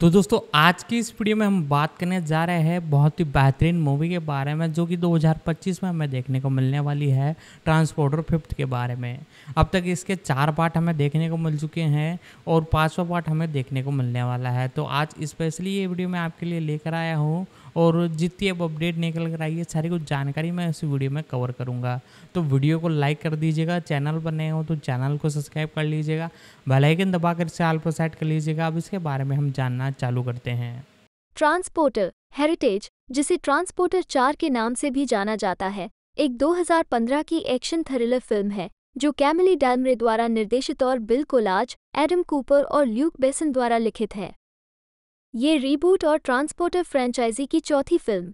तो दोस्तों, आज की इस वीडियो में हम बात करने जा रहे हैं बहुत ही बेहतरीन मूवी के बारे में, जो कि 2025 में हमें देखने को मिलने वाली है, ट्रांसपोर्टर फिफ्थ के बारे में। अब तक इसके चार पार्ट हमें देखने को मिल चुके हैं और पांचवा पार्ट हमें देखने को मिलने वाला है। तो आज स्पेशली ये वीडियो मैं आपके लिए लेकर आया हूँ। और जितनी अब अपडेट निकल कर आई है, सारी कुछ जानकारी मैं इस वीडियो में कवर करूँगा। तो वीडियो को लाइक कर दीजिएगा चैनल पर नए हो तो चैनल को सब्सक्राइब कर लीजिएगा बेलाइकन दबाकर इसे आल पर सेट कर लीजिएगा। अब इसके बारे में हम जानना चालू करते हैं। ट्रांसपोर्टर हेरिटेज जिसे ट्रांसपोर्टर चार के नाम से भी जाना जाता है, एक 2015 की एक्शन थ्रिलर फ़िल्म है, जो कैमिली डैलमरे द्वारा निर्देशित और बिल कोलाज, एडम कूपर और ल्यूक बेसन द्वारा लिखित है। ये रीबूट और ट्रांसपोर्टर फ्रेंचाइजी की चौथी फ़िल्म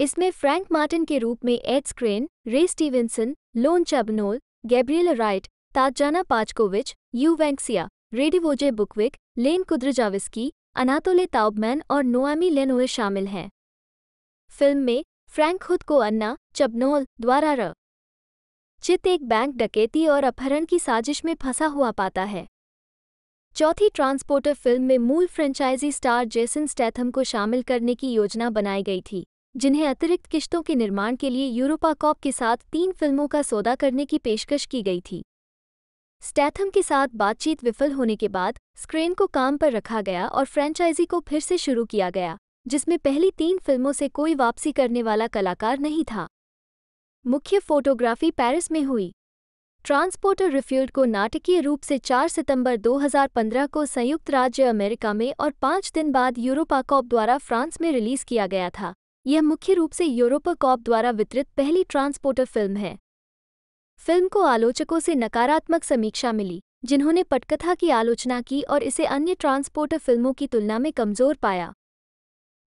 इसमें फ्रैंक मार्टिन के रूप में Ed Skrein Ray Stevenson Loan Chabanol Gabriel Wright Tatjana Pajkovic Yu Wenxia Radivoje Bukvic Lenn Kudrjawizki Anatole Taubman और नोआमी लेनोए शामिल हैं। फ़िल्म में फ्रैंक खुद को अन्ना चबनोल द्वारा र। चित एक बैंक डकैती और अपहरण की साजिश में फंसा हुआ पाता है। चौथी ट्रांसपोर्टर फ़िल्म में मूल फ्रेंचाइजी स्टार जेसन स्टैथम को शामिल करने की योजना बनाई गई थी, जिन्हें अतिरिक्त किश्तों के निर्माण के लिए यूरोपा कॉप के साथ तीन फ़िल्मों का सौदा करने की पेशकश की गई थी। स्टैथम के साथ बातचीत विफल होने के बाद स्क्रेन को काम पर रखा गया और फ्रेंचाइजी को फिर से शुरू किया गया, जिसमें पहली तीन फ़िल्मों से कोई वापसी करने वाला कलाकार नहीं था। मुख्य फोटोग्राफी पेरिस में हुई। ट्रांसपोर्टर रिफ्यूल्ड को नाटकीय रूप से 4 सितंबर 2015 को संयुक्त राज्य अमेरिका में और पाँच दिन बाद यूरोपा कॉप द्वारा फ्रांस में रिलीज़ किया गया था। यह मुख्य रूप से यूरोपा कॉप द्वारा वितरित पहली ट्रांसपोर्टर फ़िल्म है। फ़िल्म को आलोचकों से नकारात्मक समीक्षा मिली, जिन्होंने पटकथा की आलोचना की और इसे अन्य ट्रांसपोर्टर फ़िल्मों की तुलना में कमज़ोर पाया।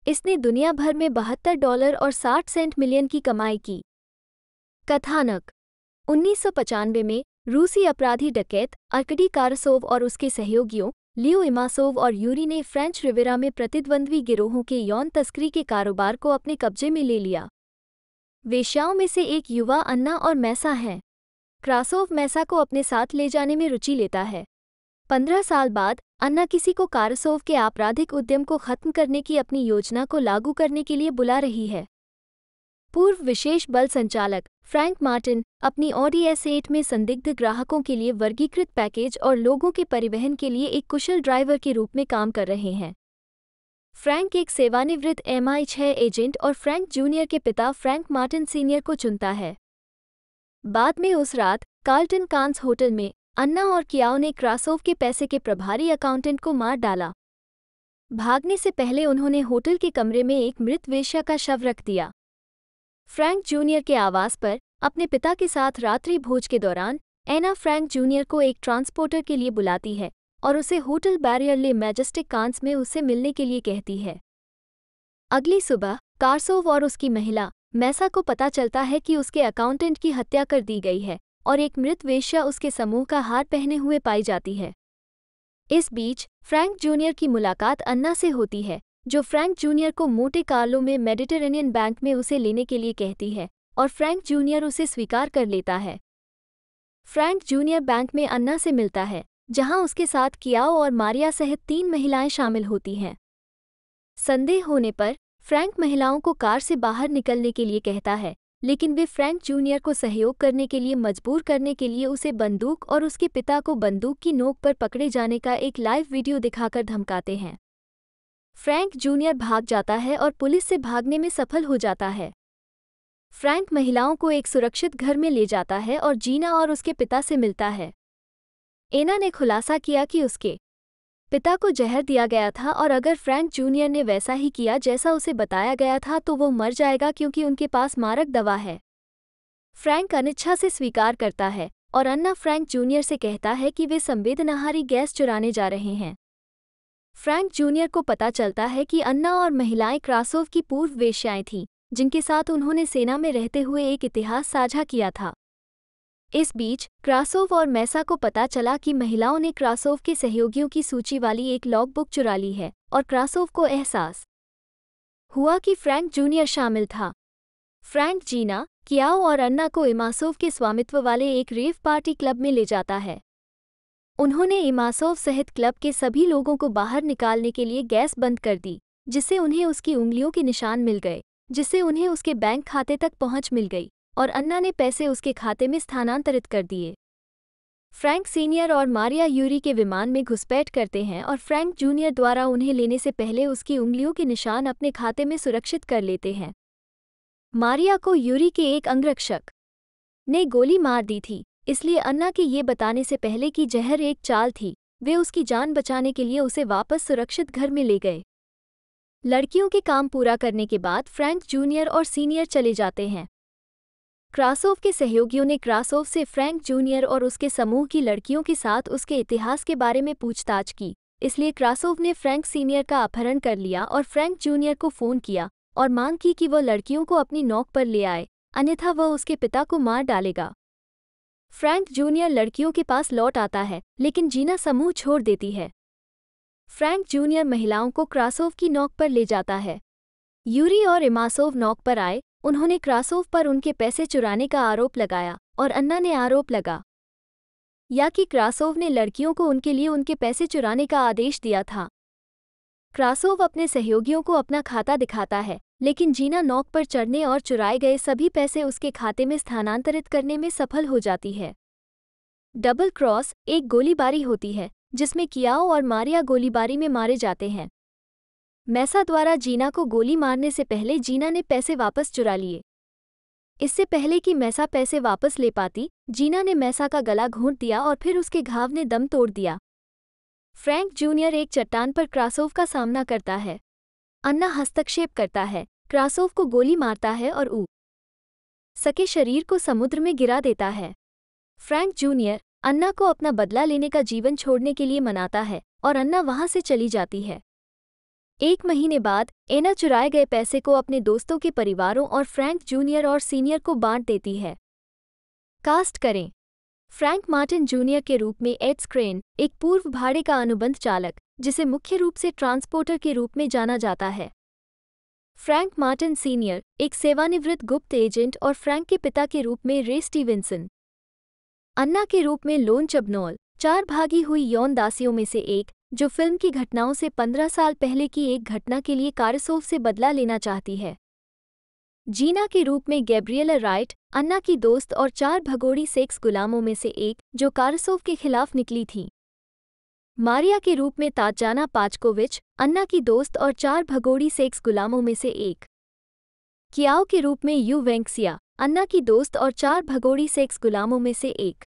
इसने दुनिया भर में बहत्तर डॉलर और 60 सेंट मिलियन की कमाई की। कथानक उन्नीस में रूसी अपराधी डकैत अर्कडी कारसोव और उसके सहयोगियों, लियो इमासोव और यूरी ने फ्रेंच रिवेरा में प्रतिद्वंद्वी गिरोहों के यौन तस्करी के कारोबार को अपने कब्जे में ले लिया। वेश्याओं में से एक युवा अन्ना और मैसा है। क्रासोव मैसा को अपने साथ ले जाने में रुचि लेता है। पंद्रह साल बाद, अन्ना किसी को कारसोव के आपराधिक उद्यम को खत्म करने की अपनी योजना को लागू करने के लिए बुला रही है। पूर्व विशेष बल संचालक फ्रैंक मार्टिन अपनी ऑडी एस एट में संदिग्ध ग्राहकों के लिए वर्गीकृत पैकेज और लोगों के परिवहन के लिए एक कुशल ड्राइवर के रूप में काम कर रहे हैं। फ्रैंक एक सेवानिवृत्त एम आई छह एजेंट और फ्रैंक जूनियर के पिता फ्रैंक मार्टिन सीनियर को चुनता है। बाद में उस रात कार्ल्टन कांस होटल में अन्ना और कियाओ ने क्रासोव के पैसे के प्रभारी अकाउंटेंट को मार डाला। भागने से पहले उन्होंने होटल के कमरे में एक मृत वेश्या का शव रख दिया। फ्रैंक जूनियर के आवास पर अपने पिता के साथ रात्रि भोज के दौरान एना फ्रैंक जूनियर को एक ट्रांसपोर्टर के लिए बुलाती है और उसे hotel Barrière le Majestic Cannes में उससे मिलने के लिए कहती है। अगली सुबह, कार्सोव और उसकी महिला, मैसा को पता चलता है कि उसके अकाउंटेंट की हत्या कर दी गई है और एक मृत वेश्या उसके समूह का हार पहने हुए पाई जाती है। इस बीच, फ्रैंक जूनियर की मुलाकात अन्ना से होती है जो फ्रैंक जूनियर को मोटे कार्लो में मेडिटेरेनियन बैंक में उसे लेने के लिए कहती है और फ्रैंक जूनियर उसे स्वीकार कर लेता है। फ्रैंक जूनियर बैंक में अन्ना से मिलता है, जहाँ उसके साथ कियाओ और मारिया सहित तीन महिलाएँ शामिल होती हैं। संदेह होने पर, फ्रैंक महिलाओं को कार से बाहर निकलने के लिए कहता है, लेकिन वे फ्रैंक जूनियर को सहयोग करने के लिए मजबूर करने के लिए उसे बंदूक और उसके पिता को बंदूक की नोक पर पकड़े जाने का एक लाइव वीडियो दिखाकर धमकाते हैं। फ्रैंक जूनियर भाग जाता है और पुलिस से भागने में सफल हो जाता है। फ्रैंक महिलाओं को एक सुरक्षित घर में ले जाता है और जीना और उसके पिता से मिलता है। एना ने खुलासा किया कि उसके पिता को जहर दिया गया था और अगर फ्रैंक जूनियर ने वैसा ही किया जैसा उसे बताया गया था तो वो मर जाएगा क्योंकि उनके पास मारक दवा है। फ्रैंक अनिच्छा से स्वीकार करता है और अन्ना फ्रैंक जूनियर से कहता है कि वे संवेदनाहारी गैस चुराने जा रहे हैं। फ्रैंक जूनियर को पता चलता है कि अन्ना और महिलाएँ क्रासोव की पूर्व वेश्याएँ थीं, जिनके साथ उन्होंने सेना में रहते हुए एक इतिहास साझा किया था। इस बीच, क्रासोव और मैसा को पता चला कि महिलाओं ने क्रासोव के सहयोगियों की सूची वाली एक लॉग बुक चुरा ली है और क्रासोव को एहसास हुआ कि फ्रैंक जूनियर शामिल था। फ्रैंक जीना, कियाओ और अन्ना को इमासोव के स्वामित्व वाले एक रेव पार्टी क्लब में ले जाता है। उन्होंने इमासोव सहित क्लब के सभी लोगों को बाहर निकालने के लिए गैस बंद कर दी, जिससे उन्हें उसकी उंगलियों के निशान मिल गए, जिससे उन्हें उसके बैंक खाते तक पहुँच मिल गई और अन्ना ने पैसे उसके खाते में स्थानांतरित कर दिए। फ्रैंक सीनियर और मारिया यूरी के विमान में घुसपैठ करते हैं और फ्रैंक जूनियर द्वारा उन्हें लेने से पहले उसकी उंगलियों के निशान अपने खाते में सुरक्षित कर लेते हैं। मारिया को यूरी के एक अंगरक्षक ने गोली मार दी थी। इसलिए अन्ना के ये बताने से पहले कि जहर एक चाल थी, वे उसकी जान बचाने के लिए उसे वापस सुरक्षित घर में ले गए। लड़कियों के काम पूरा करने के बाद फ्रैंक जूनियर और सीनियर चले जाते हैं। क्रासोव के सहयोगियों ने क्रासोव से फ्रैंक जूनियर और उसके समूह की लड़कियों के साथ उसके इतिहास के बारे में पूछताछ की, इसलिए क्रासोव ने फ्रैंक सीनियर का अपहरण कर लिया और फ्रैंक जूनियर को फ़ोन किया और मांग की कि वह लड़कियों को अपनी नौक पर ले आए, अन्यथा वह उसके पिता को मार डालेगा। फ्रैंक जूनियर लड़कियों के पास लौट आता है, लेकिन जीना समूह छोड़ देती है। फ्रैंक जूनियर महिलाओं को क्रासोव की नौक पर ले जाता है। यूरी और इमासोव नौक पर आए, उन्होंने क्रासोव पर उनके पैसे चुराने का आरोप लगाया और अन्ना ने आरोप लगा। या कि क्रासोव ने लड़कियों को उनके लिए उनके पैसे चुराने का आदेश दिया था। क्रासोव अपने सहयोगियों को अपना खाता दिखाता है लेकिन जीना नौक पर चढ़ने और चुराए गए सभी पैसे उसके खाते में स्थानांतरित करने में सफल हो जाती है। डबल क्रॉस एक गोलीबारी होती है, जिसमें कियाओ और मारिया गोलीबारी में मारे जाते हैं। मैसा द्वारा जीना को गोली मारने से पहले जीना ने पैसे वापस चुरा लिए। इससे पहले कि मैसा पैसे वापस ले पाती, जीना ने मैसा का गला घोंट दिया और फिर उसके घाव ने दम तोड़ दिया। फ्रैंक जूनियर एक चट्टान पर क्रासोव का सामना करता है। अन्ना हस्तक्षेप करता है। क्रासोव को गोली मारता है और ऊ सके शरीर को समुद्र में गिरा देता है। फ्रैंक जूनियर अन्ना को अपना बदला लेने का जीवन छोड़ने के लिए मनाता है और अन्ना वहाँ से चली जाती है। एक महीने बाद एना चुराए गए पैसे को अपने दोस्तों के परिवारों और फ्रैंक जूनियर और सीनियर को बांट देती है। कास्ट करें। फ्रैंक मार्टिन जूनियर के रूप में एड्स क्रेन एक पूर्व भाड़े का अनुबंध चालक, जिसे मुख्य रूप से ट्रांसपोर्टर के रूप में जाना जाता है। फ्रैंक मार्टिन सीनियर, एक सेवानिवृत्त गुप्त एजेंट और फ्रैंक के पिता के रूप में रे स्टीवेंसन। अन्ना के रूप में लोन चबनौल, चार भागी हुई यौन दासियों में से एक, जो फ़िल्म की घटनाओं से पंद्रह साल पहले की एक घटना के लिए कारसोव से बदला लेना चाहती है। जीना के रूप में गैब्रियला राइट, अन्ना की दोस्त और चार भगोड़ी सेक्स गुलामों में से एक, जो कारसोव के खिलाफ निकली थी। मारिया के रूप में ताजाना पाचकोविच, अन्ना की दोस्त और चार भगोड़ी सेक्स गुलामों में से एक। कियाओ के रूप में यू वेंक्सिया अन्ना की दोस्त और चार भगोड़ी सेक्स गुलामों में से एक।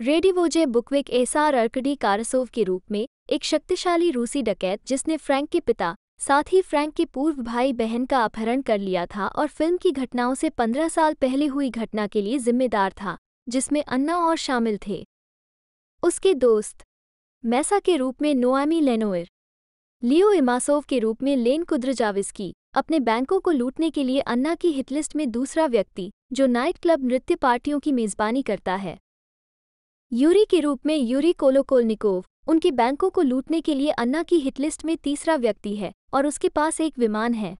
रेडिवोजे बुकविक एसार अर्कडी कारसोव के रूप में, एक शक्तिशाली रूसी डकैत जिसने फ्रैंक के पिता साथ ही फ्रैंक के पूर्व भाई बहन का अपहरण कर लिया था और फ़िल्म की घटनाओं से पंद्रह साल पहले हुई घटना के लिए जिम्मेदार था, जिसमें अन्ना और शामिल थे। उसके दोस्त, मैसा के रूप में नोआमी लेनोयर, लियो इमासोव के रूप में लेन कुद्रजाविस्की, अपने बैंकों को लूटने के लिए अन्ना की हिटलिस्ट में दूसरा व्यक्ति, जो नाइट क्लब नृत्य पार्टियों की मेजबानी करता है। यूरी के रूप में यूरी कोलोकोलनिकोव उनके बैंकों को लूटने के लिए अन्ना की हिटलिस्ट में तीसरा व्यक्ति है और उसके पास एक विमान है।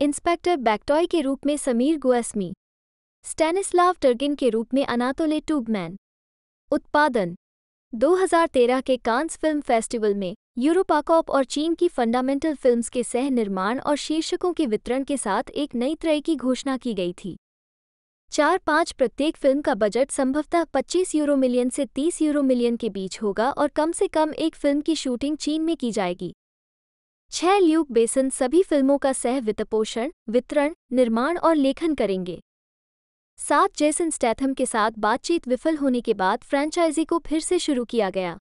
इंस्पेक्टर बैक्टॉय के रूप में समीर गुएस्मी। स्टैनिस्लाव टर्गिन के रूप में अनातोले टूबमैन उत्पादन। 2013 के कांस फ़िल्म फेस्टिवल में यूरोपाकॉप और चीन की फंडामेंटल फिल्म्स के सह निर्माण और शीर्षकों के वितरण के साथ एक नई तरह की घोषणा की गई थी। चार पाँच प्रत्येक फ़िल्म का बजट संभवतः 25 यूरो मिलियन से 30 यूरो मिलियन के बीच होगा और कम से कम एक फ़िल्म की शूटिंग चीन में की जाएगी। छह ल्यूक बेसन सभी फ़िल्मों का सह वित्तपोषण, वितरण, निर्माण और लेखन करेंगे। सात जेसन स्टैथम के साथ बातचीत विफल होने के बाद फ्रेंचाइजी को फिर से शुरू किया गया।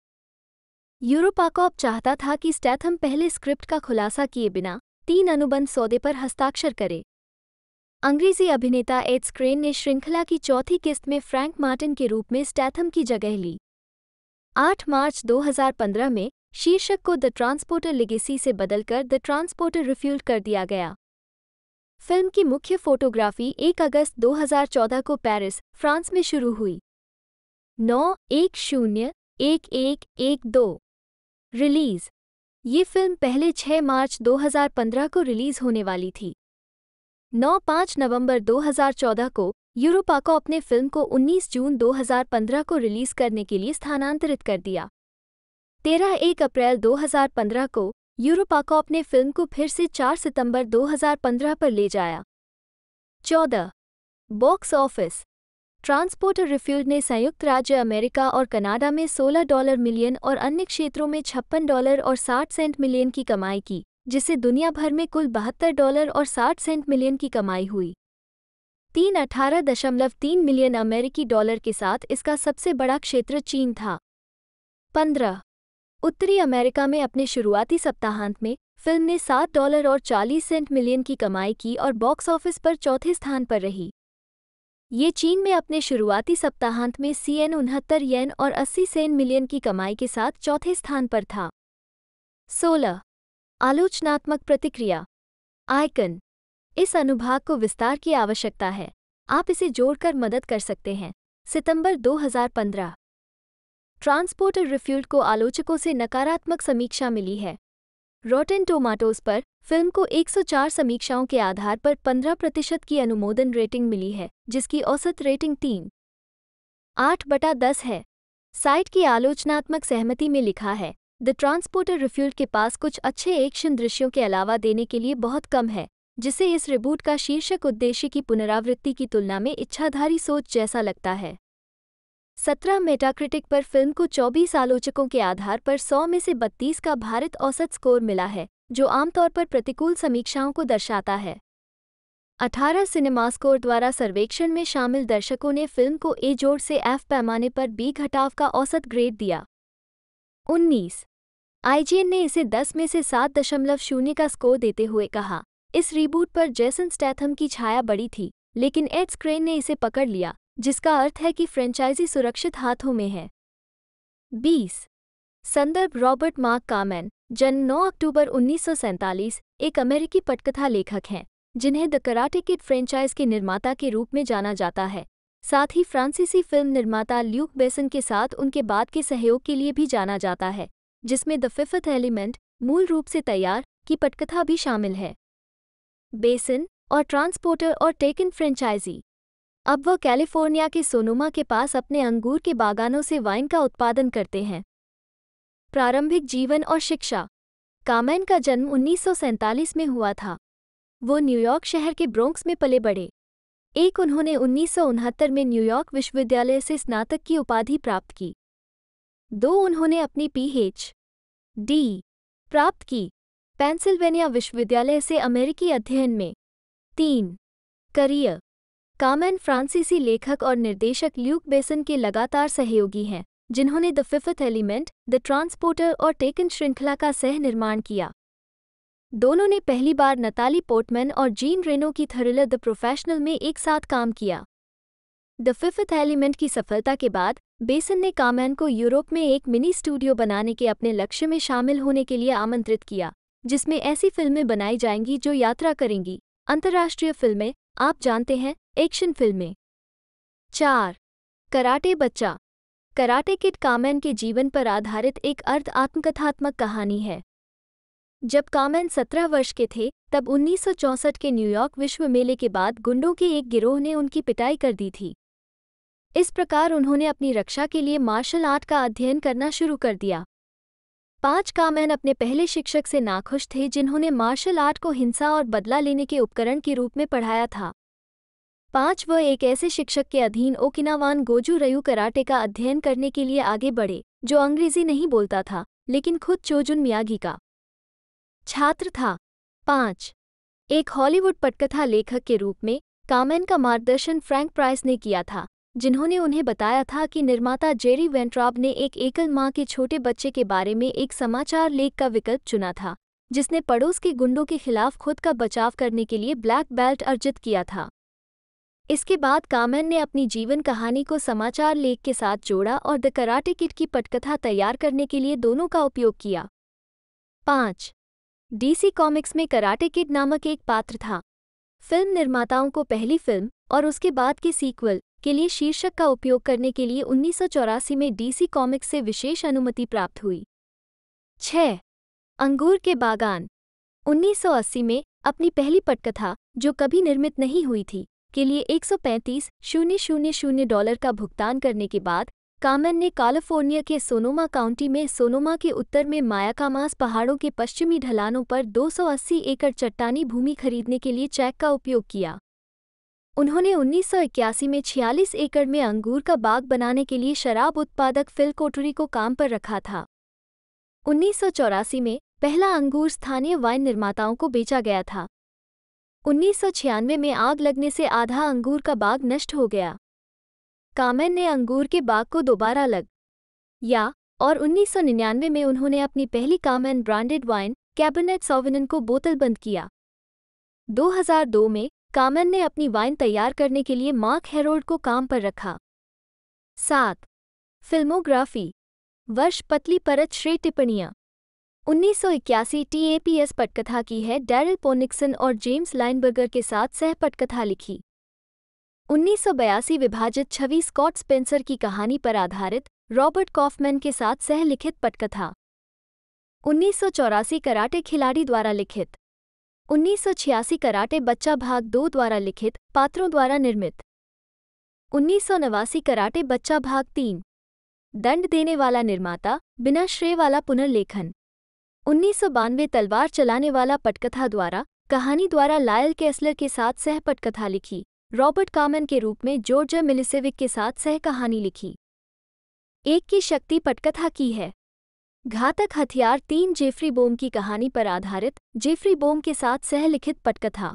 यूरोपाकॉप चाहता था कि स्टैथम पहले स्क्रिप्ट का खुलासा किए बिना तीन अनुबंध सौदे पर हस्ताक्षर करे। अंग्रेज़ी अभिनेता एड स्क्रेन ने श्रृंखला की चौथी किस्त में फ्रैंक मार्टिन के रूप में स्टैथम की जगह ली। 8 मार्च 2015 में शीर्षक को द ट्रांसपोर्टर लिगेसी से बदलकर द ट्रांसपोर्टर रिफ्यूल्ड कर दिया गया। फ़िल्म की मुख्य फोटोग्राफी 1 अगस्त 2014 को पेरिस, फ्रांस में शुरू हुई। नौ एक शून्य एक एक एक दो। रिलीज़। ये फ़िल्म पहले 6 मार्च 2015 को रिलीज़ होने वाली थी। 9-5 नवंबर 2014 को यूरोपा को अपने फ़िल्म को 19 जून 2015 को रिलीज़ करने के लिए स्थानांतरित कर दिया। तेरह एक अप्रैल 2015 को यूरोपा को अपने फ़िल्म को फिर से 4 सितंबर 2015 पर ले जाया। चौदह, बॉक्स ऑफ़िस। ट्रांसपोर्टर रिफ्यूज ने संयुक्त राज्य अमेरिका और कनाडा में 16 डॉलर मिलियन और अन्य क्षेत्रों में छप्पन डॉलर और 60 सेंट मिलियन की कमाई की। जिससे दुनिया भर में कुल बहत्तर डॉलर और 60 सेंट मिलियन की कमाई हुई। तीन अठारह दशमलव तीन मिलियन अमेरिकी डॉलर के साथ इसका सबसे बड़ा क्षेत्र चीन था। पंद्रह, उत्तरी अमेरिका में अपने शुरुआती सप्ताहांत में फ़िल्म ने सात डॉलर और चालीस सेंट मिलियन की कमाई की और बॉक्स ऑफ़िस पर चौथे स्थान पर रही। ये चीन में अपने शुरुआती सप्ताहांत में सी एन उनहत्तर येन और अस्सी सेंट मिलियन की कमाई के साथ चौथे स्थान पर था। सोलह आलोचनात्मक प्रतिक्रिया। आइकन। इस अनुभाग को विस्तार की आवश्यकता है। आप इसे जोड़कर मदद कर सकते हैं। सितंबर 2015 ट्रांसपोर्टर रिफ्यूल्ड को आलोचकों से नकारात्मक समीक्षा मिली है। रोटेन टोमाटोज पर फ़िल्म को 104 समीक्षाओं के आधार पर 15 प्रतिशत की अनुमोदन रेटिंग मिली है, जिसकी औसत रेटिंग तीन। आठ बटा दस है। साइट की आलोचनात्मक सहमति में लिखा है। द ट्रांसपोर्टर रिफ्यूल्ड के पास कुछ अच्छे एक्शन दृश्यों के अलावा देने के लिए बहुत कम है, जिसे इस रिबूट का शीर्षक उद्देश्य की पुनरावृत्ति की तुलना में इच्छाधारी सोच जैसा लगता है। सत्रह मेटाक्रिटिक पर फ़िल्म को 24 आलोचकों के आधार पर 100 में से 32 का भारत औसत स्कोर मिला है, जो आमतौर पर प्रतिकूल समीक्षाओं को दर्शाता है। 18 सिनेमा स्कोर द्वारा सर्वेक्षण में शामिल दर्शकों ने फ़िल्म को ए जोड़ से एफ़ पैमाने पर बी घटाव का औसत ग्रेड दिया। 19 आईजीएन ने इसे 10 में से सात दशमलव शून्य का स्कोर देते हुए कहा। इस रीबूट पर जैसन स्टैथम की छाया बड़ी थी, लेकिन एड्स क्रेन ने इसे पकड़ लिया, जिसका अर्थ है कि फ्रेंचाइजी सुरक्षित हाथों में है। 20 संदर्भ रॉबर्ट मार्क कामैन, जन्म 9 अक्टूबर उन्नीस एक अमेरिकी पटकथा लेखक हैं, जिन्हें द कराटे किड फ्रेंचाइज के निर्माता के रूप में जाना जाता है। साथ ही फ्रांसीसी फ़िल्म निर्माता ल्यूक बेसन के साथ उनके बाद के सहयोग के लिए भी जाना जाता है। जिसमें द फिफ्थ एलिमेंट मूल रूप से तैयार की पटकथा भी शामिल है। बेसन और ट्रांसपोर्टर और टेकन फ्रेंचाइजी। अब वह कैलिफ़ोर्निया के सोनोमा के पास अपने अंगूर के बागानों से वाइन का उत्पादन करते हैं। प्रारंभिक जीवन और शिक्षा। कामैन का जन्म उन्नीस सौ सैंतालीस में हुआ था। वो न्यूयॉर्क शहर के ब्रोंक्स में पले बढ़े एक उन्होंने उन्नीस सौ उनहत्तर में न्यूयॉर्क विश्वविद्यालय से स्नातक की उपाधि प्राप्त की। दो उन्होंने अपनी पीएच, डी, प्राप्त की पेंसिल्वेनिया विश्वविद्यालय से अमेरिकी अध्ययन में, तीन, करियर, कामैन फ्रांसीसी लेखक और निर्देशक ल्यूक बेसन के लगातार सहयोगी हैं, जिन्होंने the fifth element, the transporter और टेकन श्रृंखला का सह निर्माण किया। दोनों ने पहली बार नताली पोर्टमैन और जीन रेनो की थ्रिलर द प्रोफेशनल में एक साथ काम किया। द फिफ्थ एलिमेंट की सफलता के बाद बेसन ने कामैन को यूरोप में एक मिनी स्टूडियो बनाने के अपने लक्ष्य में शामिल होने के लिए आमंत्रित किया, जिसमें ऐसी फ़िल्में बनाई जाएँगी जो यात्रा करेंगी। अंतर्राष्ट्रीय फ़िल्में, आप जानते हैं, एक्शन फ़िल्में। चार, कराटे बच्चा। कराटे किड कामैन के जीवन पर आधारित एक अर्ध आत्मकथात्मक कहानी है। जब कामैन सत्रह वर्ष के थे, तब 1964 के न्यूयॉर्क विश्व मेले के बाद गुंडों के एक गिरोह ने उनकी पिटाई कर दी थी। इस प्रकार उन्होंने अपनी रक्षा के लिए मार्शल आर्ट का अध्ययन करना शुरू कर दिया। पाँच कामैन अपने पहले शिक्षक से नाखुश थे जिन्होंने मार्शल आर्ट को हिंसा और बदला लेने के उपकरण के रूप में पढ़ाया था। पाँच वह एक ऐसे शिक्षक के अधीन ओकिनावान गोजू रयू कराटे का अध्ययन करने के लिए आगे बढ़े, जो अंग्रेज़ी नहीं बोलता था, लेकिन खुद चोजुन मियागी का। छात्र था। पाँच। एक हॉलीवुड पटकथा लेखक के रूप में कामेन का मार्गदर्शन फ्रैंक प्राइस ने किया था। जिन्होंने उन्हें बताया था कि निर्माता जेरी वेंट्राब ने एक एकल माँ के छोटे बच्चे के बारे में एक समाचार लेख का विकल्प चुना था, जिसने पड़ोस के गुंडों के खिलाफ खुद का बचाव करने के लिए ब्लैक बेल्ट अर्जित किया था। इसके बाद कामन ने अपनी जीवन कहानी को समाचार लेख के साथ जोड़ा और द कराटे किट की पटकथा तैयार करने के लिए दोनों का उपयोग किया। पाँच, डीसी कॉमिक्स में कराटे किड नामक एक पात्र था। फ़िल्म निर्माताओं को पहली फ़िल्म और उसके बाद के सीक्वल के लिए शीर्षक का उपयोग करने के लिए उन्नीस सौ चौरासी में डीसी कॉमिक्स से विशेष अनुमति प्राप्त हुई 6. अंगूर के बागान 1980 में अपनी पहली पटकथा, जो कभी निर्मित नहीं हुई थी, के लिए 135 शून्य शून्य शून्य डॉलर का भुगतान करने के बाद, कामन ने कैलिफ़ोर्निया के सोनोमा काउंटी में सोनोमा के उत्तर में मायाकामास पहाड़ों के पश्चिमी ढलानों पर 280 एकड़ चट्टानी भूमि खरीदने के लिए चेक का उपयोग किया उन्होंने 1981 में 46 एकड़ में अंगूर का बाग बनाने के लिए शराब उत्पादक फिल कोटरी को काम पर रखा था। उन्नीस सौ चौरासी में पहला अंगूर स्थानीय वाइन निर्माताओं को बेचा गया था। उन्नीस सौ छियानवे में आग लगने से आधा अंगूर का बाग नष्ट हो गया। कामेन ने अंगूर के बाग को दोबारा लग, या, और 1999 में उन्होंने अपनी पहली कामेन ब्रांडेड वाइन कैबिनेट सोविनन को बोतलबंद किया। 2002 में कामेन ने अपनी वाइन तैयार करने के लिए मार्क हेरोल्ड को काम पर रखा। सात, फिल्मोग्राफी, वर्ष पतली परत श्रेय टिप्पणियाँ। उन्नीस सौ इक्यासी टीएपीएस पटकथा की है, डैरल पोनिक्सन और जेम्स लाइनबर्गर के साथ सह पटकथा लिखी। उन्नीस सौ बयासी विभाजित छवि स्कॉट स्पेंसर की कहानी पर आधारित, रॉबर्ट कॉफमैन के साथ सह लिखित पटकथा। उन्नीस सौ चौरासी कराटे खिलाड़ी द्वारा लिखित। उन्नीस सौ छियासी कराटे बच्चा भाग दो द्वारा लिखित, पात्रों द्वारा निर्मित। उन्नीस सौ नवासी कराटे बच्चा भाग तीन। दंड देने वाला निर्माता, बिना श्रेय वाला पुनर्लेखन। उन्नीस सौ बानवे तलवार चलाने वाला पटकथा द्वारा, कहानी द्वारा लायल केसलर के साथ सह पटकथा लिखी। रॉबर्ट कामन के रूप में जॉर्ज मिलिसेविक के साथ सह कहानी लिखी। एक की शक्ति पटकथा की है। घातक हथियार तीन जेफरी बोम की कहानी पर आधारित जेफरी बोम के साथ सहलिखित पटकथा।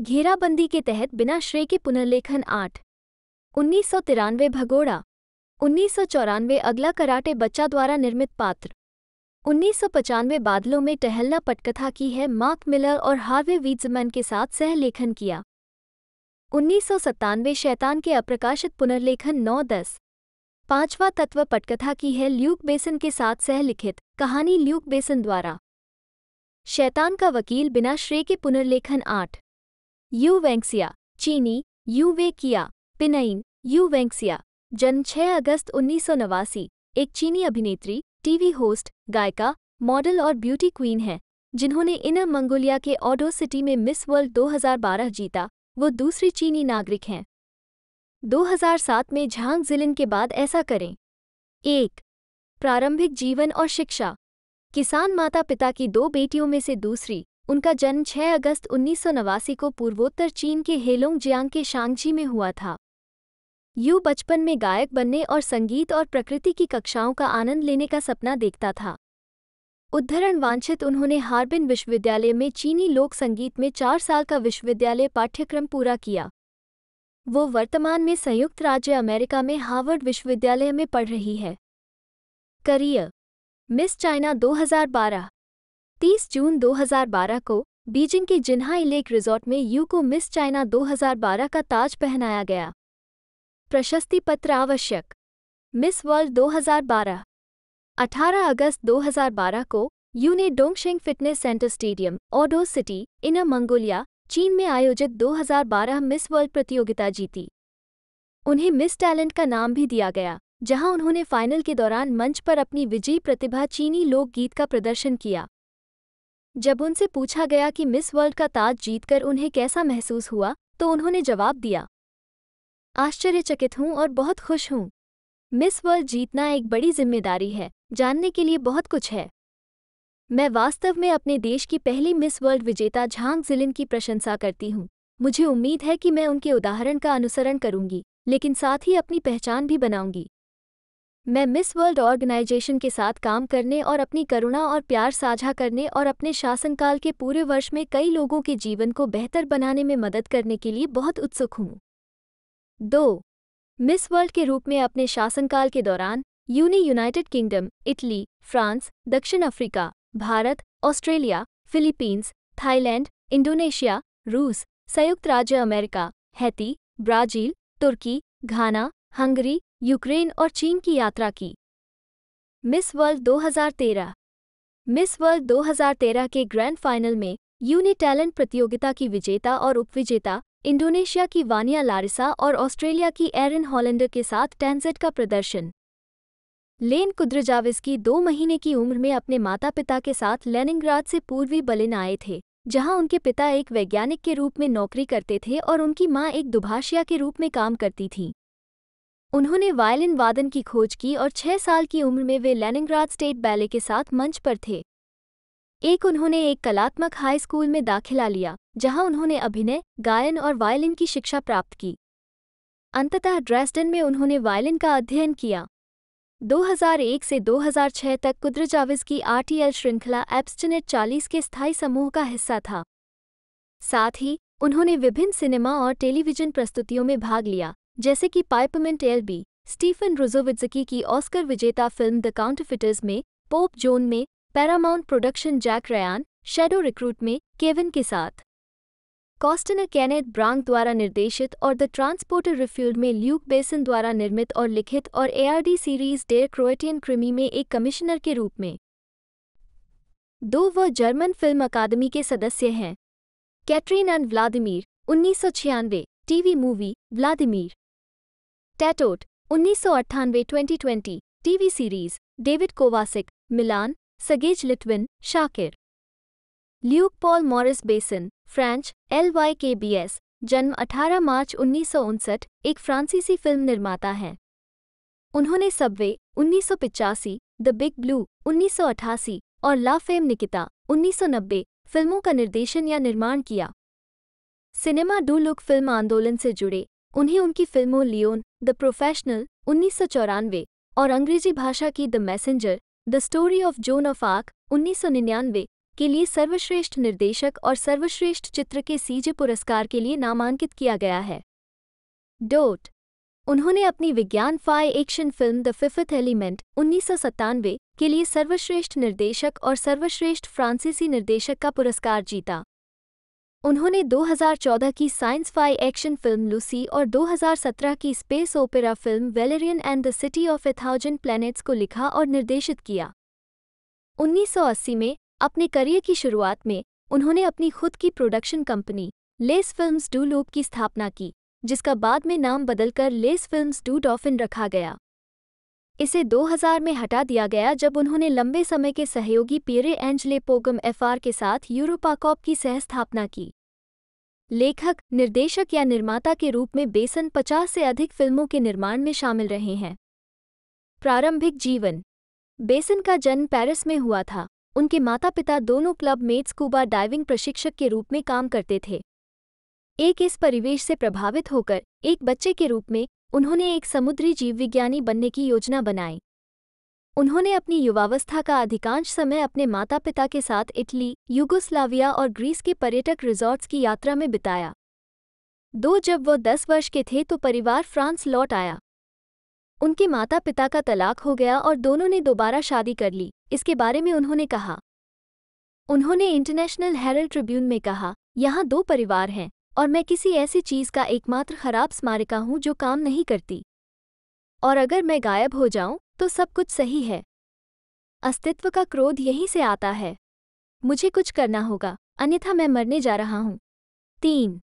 घेराबंदी के तहत बिना श्रेय के पुनर्लेखन आठ। उन्नीस सौ तिरानवे भगोड़ा। उन्नीस सौ चौरानवे अगला कराटे बच्चा द्वारा निर्मित पात्र। उन्नीस सौ पचानवे बादलों में टहलना पटकथा की है मार्क मिलर और हार्वे वीट्जमैन के साथ सहलेखन किया। उन्नीस सौ सत्तानवे शैतान के अप्रकाशित पुनर्लेखन नौ दस। पांचवा तत्व पटकथा की है ल्यूक बेसन के साथ सहलिखित कहानी ल्यूक बेसन द्वारा। शैतान का वकील बिना श्रेय के पुनर्लेखन आठ। यू वेंक्सिया चीनी, यू वे किया, पिनईन, यू वेंक्सिया जन्म 6 अगस्त उन्नीस एक चीनी अभिनेत्री, टीवी होस्ट, गायिका, मॉडल और ब्यूटी क्वीन है, जिन्होंने इनर मंगोलिया के ऑडो सिटी में मिस वर्ल्ड 2012 जीता, वो दूसरी चीनी नागरिक हैं। 2007 में झांग जिलिन के बाद ऐसा करें। एक, प्रारंभिक जीवन और शिक्षा। किसान माता पिता की दो बेटियों में से दूसरी, उनका जन्म 6 अगस्त उन्नीस सौ नवासी को पूर्वोत्तर चीन के हेलोंग जियांग के शांगजी में हुआ था। यू बचपन में गायक बनने और संगीत और प्रकृति की कक्षाओं का आनंद लेने का सपना देखता था। उद्धरण वांछित उन्होंने हार्बिन विश्वविद्यालय में चीनी लोक संगीत में चार साल का विश्वविद्यालय पाठ्यक्रम पूरा किया। वो वर्तमान में संयुक्त राज्य अमेरिका में हार्वर्ड विश्वविद्यालय में पढ़ रही है। करियर। मिस चाइना 2012 30 जून 2012 को बीजिंग के जिन्हाई लेक रिजॉर्ट में यू को मिस चाइना 2012 का ताज पहनाया गया। प्रशस्ति पत्र आवश्यक। मिस वर्ल्ड 2012 18 अगस्त 2012 को यू ने डोंगशेंग फिटनेस सेंटर स्टेडियम ओडो सिटी इनर मंगोलिया चीन में आयोजित 2012 मिस वर्ल्ड प्रतियोगिता जीती। उन्हें मिस टैलेंट का नाम भी दिया गया, जहाँ उन्होंने फाइनल के दौरान मंच पर अपनी विजयी प्रतिभा चीनी लोकगीत का प्रदर्शन किया। जब उनसे पूछा गया कि मिस वर्ल्ड का ताज जीतकर उन्हें कैसा महसूस हुआ तो उन्होंने जवाब दिया, आश्चर्यचकित हूँ और बहुत खुश हूँ। मिस वर्ल्ड जीतना एक बड़ी ज़िम्मेदारी है, जानने के लिए बहुत कुछ है। मैं वास्तव में अपने देश की पहली मिस वर्ल्ड विजेता झांग जिलिन की प्रशंसा करती हूँ। मुझे उम्मीद है कि मैं उनके उदाहरण का अनुसरण करूँगी, लेकिन साथ ही अपनी पहचान भी बनाऊँगी। मैं मिस वर्ल्ड ऑर्गेनाइजेशन के साथ काम करने और अपनी करुणा और प्यार साझा करने और अपने शासनकाल के पूरे वर्ष में कई लोगों के जीवन को बेहतर बनाने में मदद करने के लिए बहुत उत्सुक हूँ। दो, मिस वर्ल्ड के रूप में अपने शासनकाल के दौरान, uni United Kingdom, Italy, France, दक्षिण Africa Bharat, Australia, Philippines, Thailand, Indonesia, रूस, संयुक्त राज्य अमेरिका, हैती, ब्राज़ील, तुर्की, घाना, हंगरी, यूक्रेन और चीन की यात्रा की। मिस वर्ल्ड 2013 मिस वर्ल्ड 2013 के ग्रैंड फाइनल में यूनी टैलेंट प्रतियोगिता की विजेता और उपविजेता इंडोनेशिया की वानिया लारिसा और ऑस्ट्रेलिया की एरन हॉलैंडर के साथ टेंजेट का प्रदर्शन। लेन कुद्रजाविस की दो महीने की उम्र में अपने माता पिता के साथ लेनिनग्राद से पूर्वी बलिन आए थे, जहाँ उनके पिता एक वैज्ञानिक के रूप में नौकरी करते थे और उनकी माँ एक दुभाषिया के रूप में काम करती थीं। उन्होंने वायलिन वादन की खोज की और छह साल की उम्र में वे लेनिंग्राड स्टेट बैले के साथ मंच पर थे। एक उन्होंने एक कलात्मक हाई स्कूल में दाखिला लिया, जहाँ उन्होंने अभिनय, गायन और वायलिन की शिक्षा प्राप्त की। अंततः ड्रेस्डन में उन्होंने वायलिन का अध्ययन किया। 2001 से 2006 तक कुद्रजाविज की आरटीएल श्रृंखला एब्सटनेट 40 के स्थायी समूह का हिस्सा था। साथ ही, उन्होंने विभिन्न सिनेमा और टेलीविज़न प्रस्तुतियों में भाग लिया, जैसे कि पाइपमेंट एल बी, स्टीफन रोजोविट्जकी की ऑस्कर विजेता फ़िल्म द काउंटरफिटर्स में, पोप जोन में, Paramount production Jack Ryan, Shadow Recruit में, केविन के साथ। कॉस्टनर कैनेथ ब्रांग द्वारा निर्देशित और द ट्रांसपोर्टर रिफ्यूल्ड में ल्यूक बेसन द्वारा निर्मित और लिखित और एआरडी सीरीज़ डेयर क्रोएटियन क्रिमी में एक कमिश्नर के रूप में। दो वह जर्मन फ़िल्म अकादमी के सदस्य हैं। कैटरीन एंड व्लादिमीर, उन्नीस सौ छियानवे, टीवी मूवी, व्लादिमीर। टैटोट, उन्नीस सौ अट्ठानवे TV series, David Kovacic, Milan, सगेज Litvin, Shakir. Luc Paul Maurice Besson French L Y K B S जन्म 18 मार्च उन्नीस एक फ्रांसीसी फ़िल्म निर्माता हैं। उन्होंने सबवे, उन्नीस द बिग ब्लू, उन्नीस सौ अठासी और ला फेम निकिता 1990 फ़िल्मों का निर्देशन या निर्माण किया। सिनेमा डू लुक फ़िल्म आंदोलन से जुड़े, उन्हें उनकी फ़िल्मों लियोन, द प्रोफेशनल, उन्नीस सौ चौरानवे और अंग्रेज़ी भाषा की the Messenger, the Story of Joan of Arc, उन्नीस के लिए सर्वश्रेष्ठ निर्देशक और सर्वश्रेष्ठ चित्र के सीजे पुरस्कार के लिए नामांकित किया गया है। डोट। उन्होंने अपनी विज्ञान फाई एक्शन फ़िल्म द फिफ्थ एलिमेंट उन्नीस सौ सत्तानवे के लिए सर्वश्रेष्ठ निर्देशक और सर्वश्रेष्ठ फ्रांसीसी निर्देशक का पुरस्कार जीता। उन्होंने 2014 की साइंस फाई एक्शन फ़िल्म लूसी और 2017 की space opera film Valerian and the City of a Thousand Planets को लिखा और निर्देशित किया। 1980 में अपने करियर की शुरुआत में, उन्होंने अपनी खुद की production company, Les Films du Loup की स्थापना की, जिसका बाद में नाम बदलकर लेस फिल्म्स डू डॉफिन रखा गया। इसे 2000 में हटा दिया गया जब उन्होंने लंबे समय के सहयोगी पीरे एंजले पोगम एफआर के साथ यूरोपाकॉप की सहस्थापना की। लेखक, निर्देशक या निर्माता के रूप में बेसन 50 से अधिक फ़िल्मों के निर्माण में शामिल रहे हैं। प्रारंभिक जीवन। बेसन का जन्म पेरिस में हुआ था। उनके माता पिता दोनों क्लब मेट स्कूबा डाइविंग प्रशिक्षक के रूप में काम करते थे। एक इस परिवेश से प्रभावित होकर, एक बच्चे के रूप में, उन्होंने एक समुद्री जीवविज्ञानी बनने की योजना बनाई। उन्होंने अपनी युवावस्था का अधिकांश समय अपने माता पिता के साथ इटली, युगोस्लाविया और ग्रीस के पर्यटक रिजॉर्ट्स की यात्रा में बिताया। दो जब वो दस वर्ष के थे तो परिवार फ्रांस लौट आया। उनके माता पिता का तलाक हो गया और दोनों ने दोबारा शादी कर ली। इसके बारे में उन्होंने कहा। उन्होंने इंटरनेशनल हेरल्ड ट्रिब्यून में कहा, यहाँ दो परिवार हैं, और मैं किसी ऐसी चीज़ का एकमात्र खराब स्मारिका हूँ जो काम नहीं करती। और अगर मैं गायब हो जाऊँ तो सब कुछ सही है। अस्तित्व का क्रोध यहीं से आता है। मुझे कुछ करना होगा, अन्यथा मैं मरने जा रहा हूँ। तीन।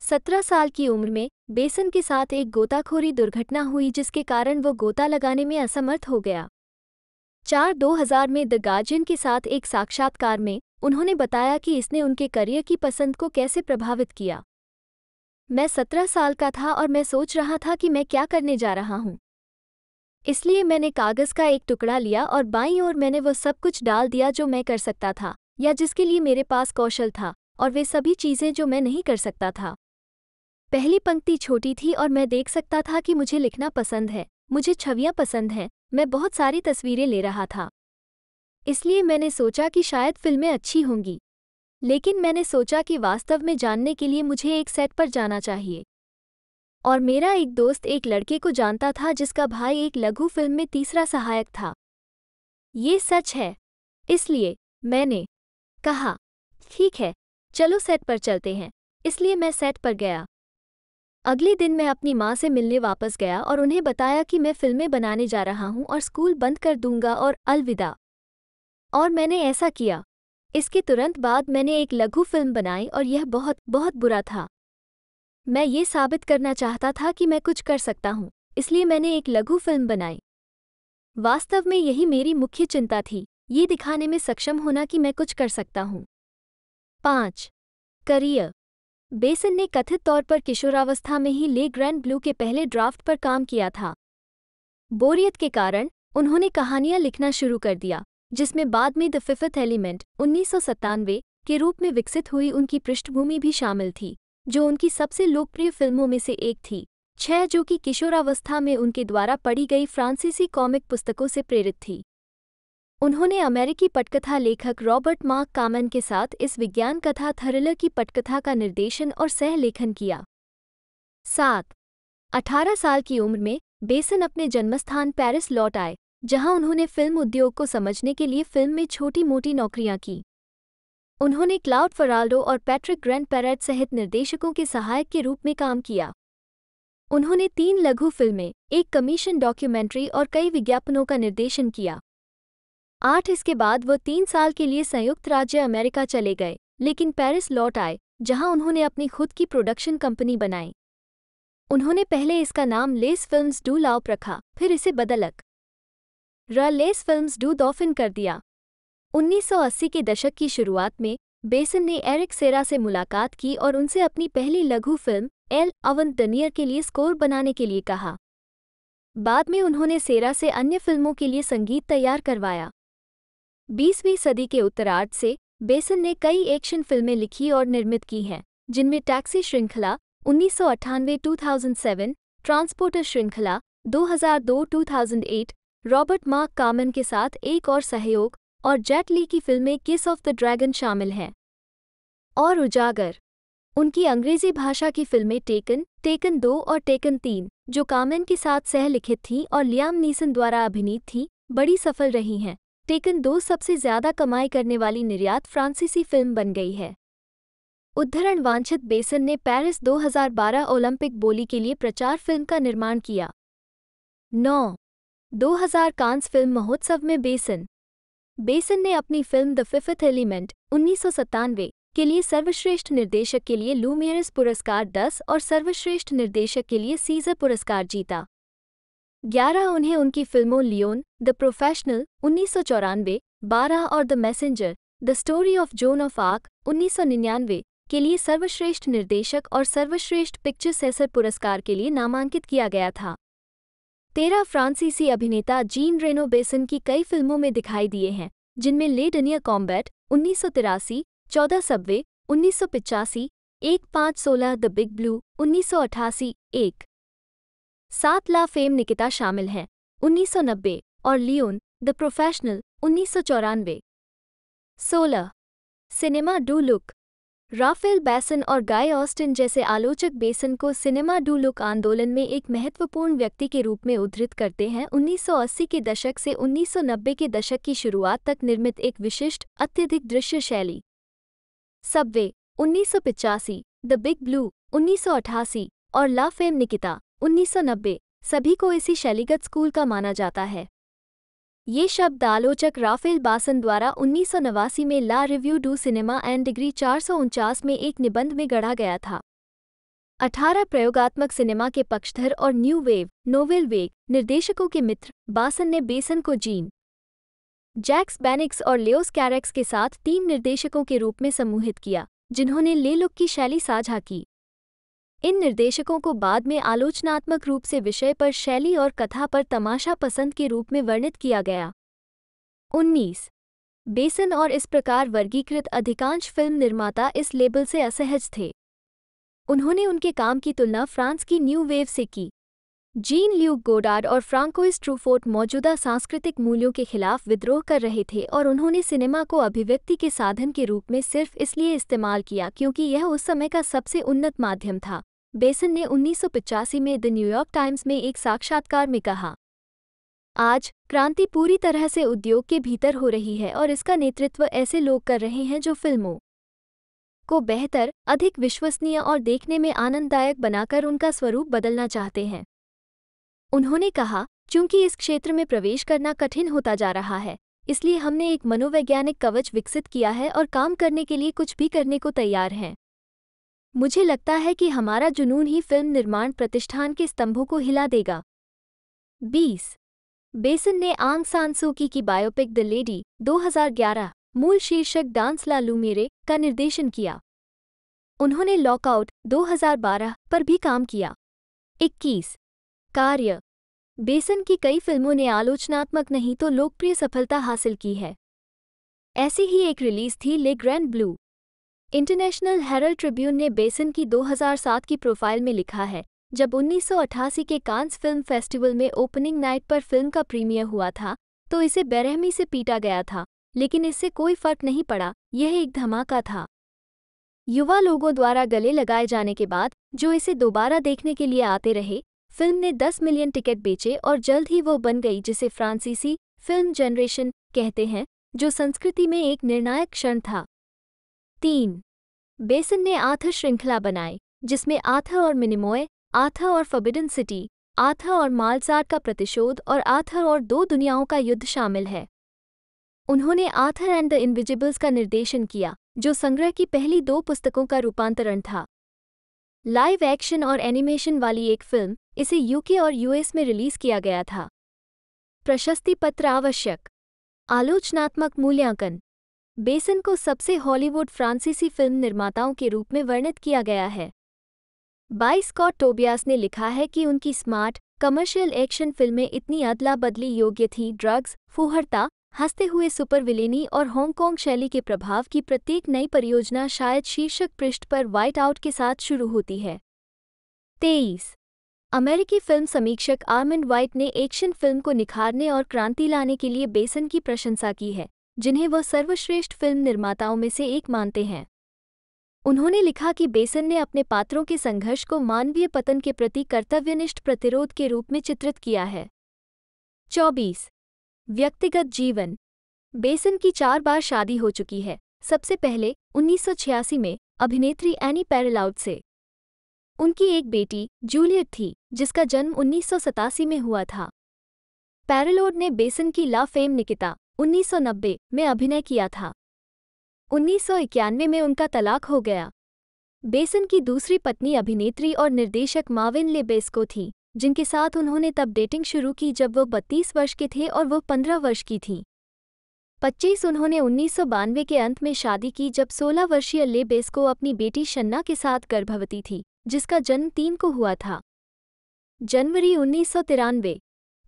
सत्रह साल की उम्र में बेसन के साथ एक गोताखोरी दुर्घटना हुई जिसके कारण वो गोता लगाने में असमर्थ हो गया। चार दो हज़ार में द गार्जियन के साथ एक साक्षात्कार में उन्होंने बताया कि इसने उनके करियर की पसंद को कैसे प्रभावित किया। मैं सत्रह साल का था और मैं सोच रहा था कि मैं क्या करने जा रहा हूँ। इसलिए मैंने कागज़ का एक टुकड़ा लिया और बाईं ओर मैंने वो सब कुछ डाल दिया जो मैं कर सकता था, या जिसके लिए मेरे पास कौशल था, और वे सभी चीज़ें जो मैं नहीं कर सकता था। पहली पंक्ति छोटी थी और मैं देख सकता था कि मुझे लिखना पसंद है। मुझे छवियाँ पसंद हैं, मैं बहुत सारी तस्वीरें ले रहा था। इसलिए मैंने सोचा कि शायद फ़िल्में अच्छी होंगी। लेकिन मैंने सोचा कि वास्तव में जानने के लिए मुझे एक सेट पर जाना चाहिए। और मेरा एक दोस्त एक लड़के को जानता था जिसका भाई एक लघु फ़िल्म में तीसरा सहायक था। ये सच है। इसलिए मैंने कहा, ठीक है, चलो सेट पर चलते हैं। इसलिए मैं सेट पर गया। अगले दिन मैं अपनी माँ से मिलने वापस गया और उन्हें बताया कि मैं फ़िल्में बनाने जा रहा हूँ और स्कूल बंद कर दूँगा और अलविदा। और मैंने ऐसा किया। इसके तुरंत बाद मैंने एक लघु फ़िल्म बनाई और यह बहुत बहुत बुरा था। मैं ये साबित करना चाहता था कि मैं कुछ कर सकता हूँ, इसलिए मैंने एक लघु फ़िल्म बनाई। वास्तव में यही मेरी मुख्य चिंता थी, ये दिखाने में सक्षम होना कि मैं कुछ कर सकता हूँ। पाँच, करियर। बेसन ने कथित तौर पर किशोरावस्था में ही ले ग्रैंड ब्लू के पहले ड्राफ्ट पर काम किया था। बोरियत के कारण उन्होंने कहानियाँ लिखना शुरू कर दिया, जिसमें बाद में द फिफ्थ एलिमेंट, उन्नीस सौ सत्तानवे, के रूप में विकसित हुई उनकी पृष्ठभूमि भी शामिल थी, जो उनकी सबसे लोकप्रिय फ़िल्मों में से एक थी, छह जो कि किशोरावस्था में उनके द्वारा पढ़ी गई फ्रांसीसी कॉमिक पुस्तकों से प्रेरित थी। उन्होंने अमेरिकी पटकथा लेखक रॉबर्ट मार्क कामन के साथ इस विज्ञान कथा थरिलर की पटकथा का निर्देशन और सह लेखन किया। सात। अठारह साल की उम्र में बेसन अपने जन्मस्थान पेरिस लौट आए, जहाँ उन्होंने फ़िल्म उद्योग को समझने के लिए फ़िल्म में छोटी मोटी नौकरियाँ की। उन्होंने क्लाउड फराल्डो और पैट्रिक ग्रैंड पैरेट सहित निर्देशकों के सहायक के रूप में काम किया। उन्होंने तीन लघु फ़िल्में, एक कमीशन डॉक्यूमेंट्री और कई विज्ञापनों का निर्देशन किया। आठ इसके बाद वो तीन साल के लिए संयुक्त राज्य अमेरिका चले गए, लेकिन पेरिस लौट आए, जहाँ उन्होंने अपनी खुद की प्रोडक्शन कंपनी बनाई। उन्होंने पहले इसका नाम लेस फिल्म्स डू लाउप रखा, फिर इसे बदलक। र लेस फिल्म्स डू दॉफिन कर दिया। 1980 के दशक की शुरुआत में, बेसन ने एरिक सेरा से मुलाकात की और उनसे अपनी पहली लघु फ़िल्म, एल अवन डनियर के लिए स्कोर बनाने के लिए कहा। बाद में उन्होंने सेरा से अन्य फ़िल्मों के लिए संगीत तैयार करवाया। बीसवीं सदी के उत्तरार्ध से बेसन ने कई एक्शन फ़िल्में लिखी और निर्मित की हैं, जिनमें टैक्सी श्रृंखला उन्नीस सौ अट्ठानवे ट्रांसपोर्टर श्रृंखला 2002-2008 रॉबर्ट मार्क कामन के साथ एक और सहयोग और जेट ली की फ़िल्में किस ऑफ़ द ड्रैगन शामिल हैं। और उजागर। उनकी अंग्रेज़ी भाषा की फ़िल्में टेकन टेकन दो और टेकन तीन, जो कामन के साथ सह लिखित थीं और लियाम नीसन द्वारा अभिनीत थीं, बड़ी सफल रही हैं। टेकन दो सबसे ज़्यादा कमाई करने वाली निर्यात फ्रांसीसी फ़िल्म बन गई है। उद्धरण वांछित बेसन ने पेरिस 2012 ओलंपिक बोली के लिए प्रचार फ़िल्म का निर्माण किया। 9. 2000 कांस फ़िल्म महोत्सव में बेसन। बेसन ने अपनी फ़िल्म द फिफ्थ एलिमेंट, उन्नीस सौ सत्तानवे, के लिए सर्वश्रेष्ठ निर्देशक के लिए लूमियरस पुरस्कार 10 और सर्वश्रेष्ठ निर्देशक के लिए सीजर पुरस्कार जीता। 11 उन्हें उनकी फ़िल्मों लियोन, द प्रोफेशनल, उन्नीस सौ चौरानवे, बारह और the Messenger, the Story of Joan of Arc, उन्नीस सौ निन्यानवे, के लिए सर्वश्रेष्ठ निर्देशक और सर्वश्रेष्ठ पिक्चर सेसर पुरस्कार के लिए नामांकित किया गया था। तेरह फ्रांसीसी अभिनेता जीन रेनो बेसन की कई फ़िल्मों में दिखाई दिए हैं, जिनमें ले डनिया कॉम्बैट, उन्नीस सौ तिरासी, चौदह सबवे, उन्नीस सौ पिचासी, एक पाँच सोलह द बिग ब्लू, उन्नीस सौ अठासी, एक। सात ला फेम निकिता शामिल हैं, उन्नीस सौ नब्बे, और लियोन, द प्रोफेशनल, उन्नीस सौ चौरानवे। सोलह, cinema du look. Raphael Besson और गाय ऑस्टिन जैसे आलोचक बेसन को सिनेमा डू लुक आंदोलन में एक महत्वपूर्ण व्यक्ति के रूप में उद्धृत करते हैं 1980 के दशक से 1990 के दशक की शुरुआत तक निर्मित एक विशिष्ट, अत्यधिक दृश्य शैली। सबवे, उन्नीस द बिग ब्लू, उन्नीस सौ अठासी, और ला फेम निकिता। 1990 सभी को इसी शैलीगत स्कूल का माना जाता है। ये शब्द आलोचक राफेल बासन द्वारा उन्नीस सौ नवासी में La Revue du Cinema and degree चार सौ उनचास में एक निबंध में गढ़ा गया था। अठारह प्रयोगात्मक सिनेमा के पक्षधर और न्यू वेव, नोवेल वेग, निर्देशकों के मित्र, बासन ने बेसन को जीन। जैक्स बैनिक्स और लियोस कैरेक्स के साथ तीन निर्देशकों के रूप में समूहित किया, जिन्होंने ले लुक की शैली साझा की। इन निर्देशकों को बाद में आलोचनात्मक रूप से विषय पर शैली और कथा पर तमाशा पसंद के रूप में वर्णित किया गया। 19. बेसन और इस प्रकार वर्गीकृत अधिकांश फ़िल्म निर्माता इस लेबल से असहज थे। उन्होंने उनके काम की तुलना फ्रांस की न्यू वेव से की। जीन ल्यूक गोडार्ड और फ्रांकोइस ट्रूफोर्ट मौजूदा सांस्कृतिक मूल्यों के खिलाफ विद्रोह कर रहे थे और उन्होंने सिनेमा को अभिव्यक्ति के साधन के रूप में सिर्फ़ इसलिए इस्तेमाल किया क्योंकि यह उस समय का सबसे उन्नत माध्यम था, बेसन ने उन्नीस में द न्यूयॉर्क टाइम्स में एक साक्षात्कार में कहा। आज, क्रांति पूरी तरह से उद्योग के भीतर हो रही है और इसका नेतृत्व ऐसे लोग कर रहे हैं जो फ़िल्मों को बेहतर, अधिक विश्वसनीय और देखने में आनंददायक बनाकर उनका स्वरूप बदलना चाहते हैं। उन्होंने कहा, चूँकि इस क्षेत्र में प्रवेश करना कठिन होता जा रहा है, इसलिए हमने एक मनोवैज्ञानिक कवच विकसित किया है और काम करने के लिए कुछ भी करने को तैयार हैं। मुझे लगता है कि हमारा जुनून ही फ़िल्म निर्माण प्रतिष्ठान के स्तंभों को हिला देगा। 20. बेसन ने आंग सान सूकी की बायोपिक द लेडी 2011 मूल शीर्षक डांस ला लूमेरे का निर्देशन किया। उन्होंने लॉकआउट 2012 पर भी काम किया। 21 कार्य। बेसन की कई फ़िल्मों ने आलोचनात्मक नहीं तो लोकप्रिय सफलता हासिल की है। ऐसी ही एक रिलीज़ थी Le Grand Bleu International Herald Tribune ने बेसन की 2007 की प्रोफ़ाइल में लिखा है, जब 1988 के कांस फ़िल्म फेस्टिवल में ओपनिंग नाइट पर फ़िल्म का प्रीमियर हुआ था तो इसे बेरहमी से पीटा गया था, लेकिन इससे कोई फ़र्क नहीं पड़ा, यह एक धमाका था। युवा लोगों द्वारा गले लगाए जाने के बाद, जो इसे दोबारा देखने के लिए आते रहे फ़िल्म ने 10 मिलियन टिकट बेचे और जल्द ही वो बन गई, जिसे फ्रांसीसी फ़िल्म जनरेशन कहते हैं, जो संस्कृति में एक निर्णायक क्षण था। तीन, बेसन ने आथ श्रृंखला बनाए जिसमें आथा और मिनिमोय आथा और फबिडन सिटी आथा और मालसार का प्रतिशोध और आथर और दो दुनियाओं का युद्ध शामिल है। उन्होंने आथर एंड द इनविजिबल्स का निर्देशन किया, जो संग्रह की पहली दो पुस्तकों का रूपांतरण था। लाइव एक्शन और एनिमेशन वाली एक फ़िल्म इसे यूके और यूएस में रिलीज़ किया गया था। प्रशस्ति पत्र आवश्यक। आलोचनात्मक मूल्यांकन। बेसन को सबसे हॉलीवुड फ्रांसीसी फ़िल्म निर्माताओं के रूप में वर्णित किया गया है। बाई स्कॉट टोबियास ने लिखा है कि उनकी स्मार्ट कमर्शियल एक्शन फ़िल्में इतनी अदला बदली योग्य थी ड्रग्स फुहरता हँसते हुए सुपर विलेनी और हांगकांग शैली के प्रभाव की प्रत्येक नई परियोजना शायद शीर्षक पृष्ठ पर व्हाइट आउट के साथ शुरू होती है। तेईस। अमेरिकी फ़िल्म समीक्षक आर्मिन व्हाइट ने एक्शन फ़िल्म को निखारने और क्रांति लाने के लिए बेसन की प्रशंसा की है, जिन्हें वह सर्वश्रेष्ठ फ़िल्म निर्माताओं में से एक मानते हैं। उन्होंने लिखा कि बेसन ने अपने पात्रों के संघर्ष को मानवीय पतन के प्रति कर्तव्यनिष्ठ प्रतिरोध के रूप में चित्रित किया है। चौबीस। व्यक्तिगत जीवन। बेसन की चार बार शादी हो चुकी है। सबसे पहले 1986 में, अभिनेत्री एनी पैरलाउड से। उनकी एक बेटी जूलियट थी, जिसका जन्म उन्नीस सौ सतासी में हुआ था। पैरलोड ने बेसन की ला फेम निकिता 1990 में अभिनय किया था। उन्नीस सौ इक्यानवे में उनका तलाक हो गया। बेसन की दूसरी पत्नी अभिनेत्री और निर्देशक माविन ले बेस्को थी। जिनके साथ उन्होंने तब डेटिंग शुरू की जब वो बत्तीस वर्ष के थे और वो पंद्रह वर्ष की थी। पच्चीस उन्होंने उन्नीस सौ बानवे के अंत में शादी की जब 16 वर्षीय ले बेस्को अपनी बेटी शन्ना के साथ गर्भवती थी, जिसका जन्म तीन को हुआ था। जनवरी उन्नीस सौ तिरानवे,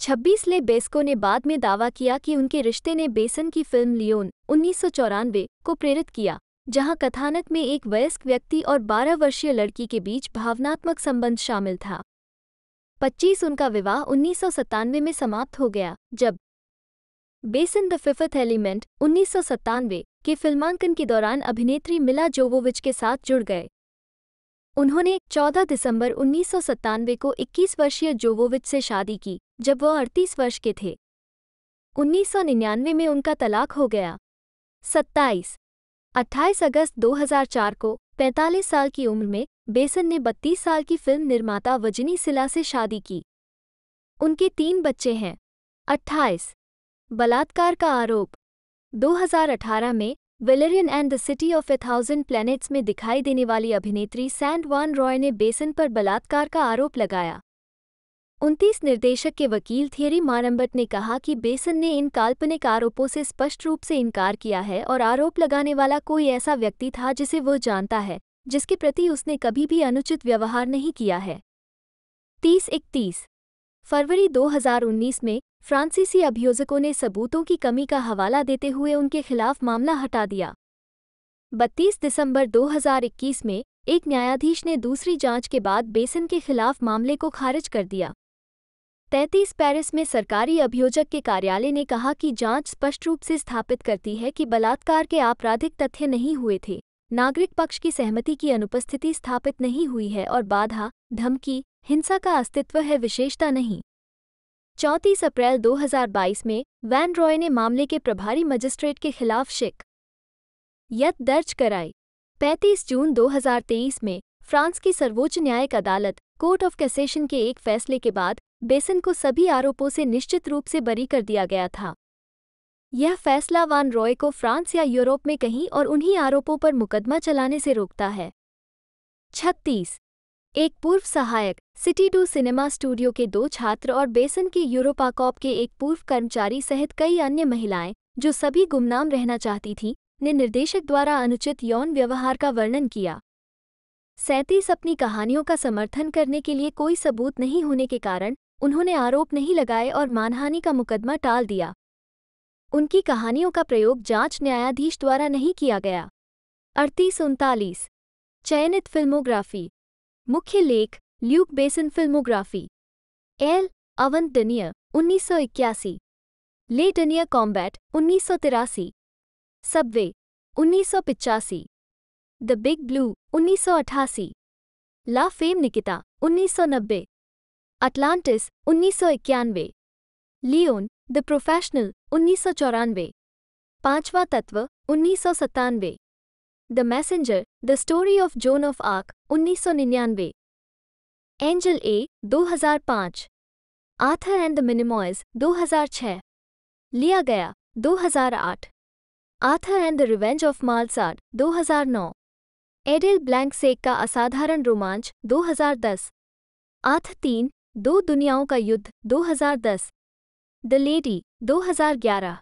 छब्बीस ले बेस्को ने बाद में दावा किया कि उनके रिश्ते ने बेसन की फ़िल्म लियोन उन्नीस सौ चौरानवे को प्रेरित किया, जहाँ कथानक में एक वयस्क व्यक्ति और 12 वर्षीय लड़की के बीच भावनात्मक संबंध शामिल था। 25 उनका विवाह उन्नीस सौ सत्तानवे में समाप्त हो गया, जब बेसन द फिफ्थ एलिमेंट उन्नीस सौ सत्तानवे के फिल्मांकन के दौरान अभिनेत्री मिला जोवोविच के साथ जुड़ गए। उन्होंने 14 दिसंबर उन्नीस सौ सत्तानवे को 21 वर्षीय जोवोविच से शादी की, जब वह 38 वर्ष के थे। 1999 में उनका तलाक हो गया। 27 28 अगस्त 2004 को 45 साल की उम्र में बेसन ने 32 साल की फ़िल्म निर्माता वजनी सिला से शादी की। उनके तीन बच्चे हैं। 28 बलात्कार का आरोप। 2018 में Valerian and the City of a Thousand Planets में दिखाई देने वाली अभिनेत्री सैंड वान रॉय ने बेसन पर बलात्कार का आरोप लगाया। उनतीस निर्देशक के वकील थियरी मारम्बट ने कहा कि बेसन ने इन काल्पनिक आरोपों से स्पष्ट रूप से इनकार किया है और आरोप लगाने वाला कोई ऐसा व्यक्ति था जिसे वो जानता है। जिसके प्रति उसने कभी भी अनुचित व्यवहार नहीं किया है। तीस इकतीस। फरवरी 2019 में फ्रांसीसी अभियोजकों ने सबूतों की कमी का हवाला देते हुए उनके खिलाफ मामला हटा दिया। 32 दिसंबर 2021 में एक न्यायाधीश ने दूसरी जाँच के बाद बेसन के खिलाफ मामले को खारिज कर दिया। 33 पेरिस में सरकारी अभियोजक के कार्यालय ने कहा कि जाँच स्पष्ट रूप से स्थापित करती है कि बलात्कार के आपराधिक तथ्य नहीं हुए थे। नागरिक पक्ष की सहमति की अनुपस्थिति स्थापित नहीं हुई है और बाधा, धमकी, हिंसा का अस्तित्व है विशेषता नहीं। चौंतीस अप्रैल 2022 में वैन रॉय ने मामले के प्रभारी मजिस्ट्रेट के खिलाफ शिक। यत दर्ज कराई। 35 जून 2023 में फ्रांस की सर्वोच्च न्यायिक अदालत, कोर्ट ऑफ़ कैसेशन के एक फैसले के बाद बेसन को सभी आरोपों से निश्चित रूप से बरी कर दिया गया था। यह फैसला वान रॉय को फ्रांस या यूरोप में कहीं और उन्हीं आरोपों पर मुकदमा चलाने से रोकता है। छत्तीस। एक पूर्व सहायक, सिटी टू सिनेमा स्टूडियो के दो छात्र और बेसन के यूरोपाकॉप के एक पूर्व कर्मचारी सहित कई अन्य महिलाएँ, जो सभी गुमनाम रहना चाहती थीं, ने निर्देशक द्वारा अनुचित यौन व्यवहार का वर्णन किया। सैंतीस अपनी कहानियों का समर्थन करने के लिए कोई सबूत नहीं होने के कारण, उन्होंने आरोप नहीं लगाए और मानहानि का मुकदमा टाल दिया। उनकी कहानियों का प्रयोग जाँच न्यायाधीश द्वारा नहीं किया गया। अड़तीस उनतालीस। चयनित फिल्मोग्राफी। मुख्य लेख, ल्यूक बेसन फिल्मोग्राफी। एल. अवंत डनियर, उन्नीस सौ इक्यासी। ले डनियर कॉम्बैट, उन्नीस सौ तिरासी। सबवे, उन्नीस द बिग ब्लू, उन्नीस सौ अठासी। ला फेम निकिता, उन्नीस सौ नब्बे। अटलांटिस, उन्नीस सौ इक्यानवे। लियोन द प्रोफेशनल उन्नीस सौ चौरानवे. पांचवा तत्व, उन्नीस सौ सत्तानवे. The Messenger the Story of Joan of Arc उन्नीस सौ निन्यानवे. Angel A 2005 Arthur and the Minimoys 2006 लिया गया 2008 Arthur and the Revenge of Maltazard 2009 Adele Blanc Sec का असाधारण रोमांच 2010 आथ तीन, दो दुनियाओं का युद्ध 2010 द लेडी 2011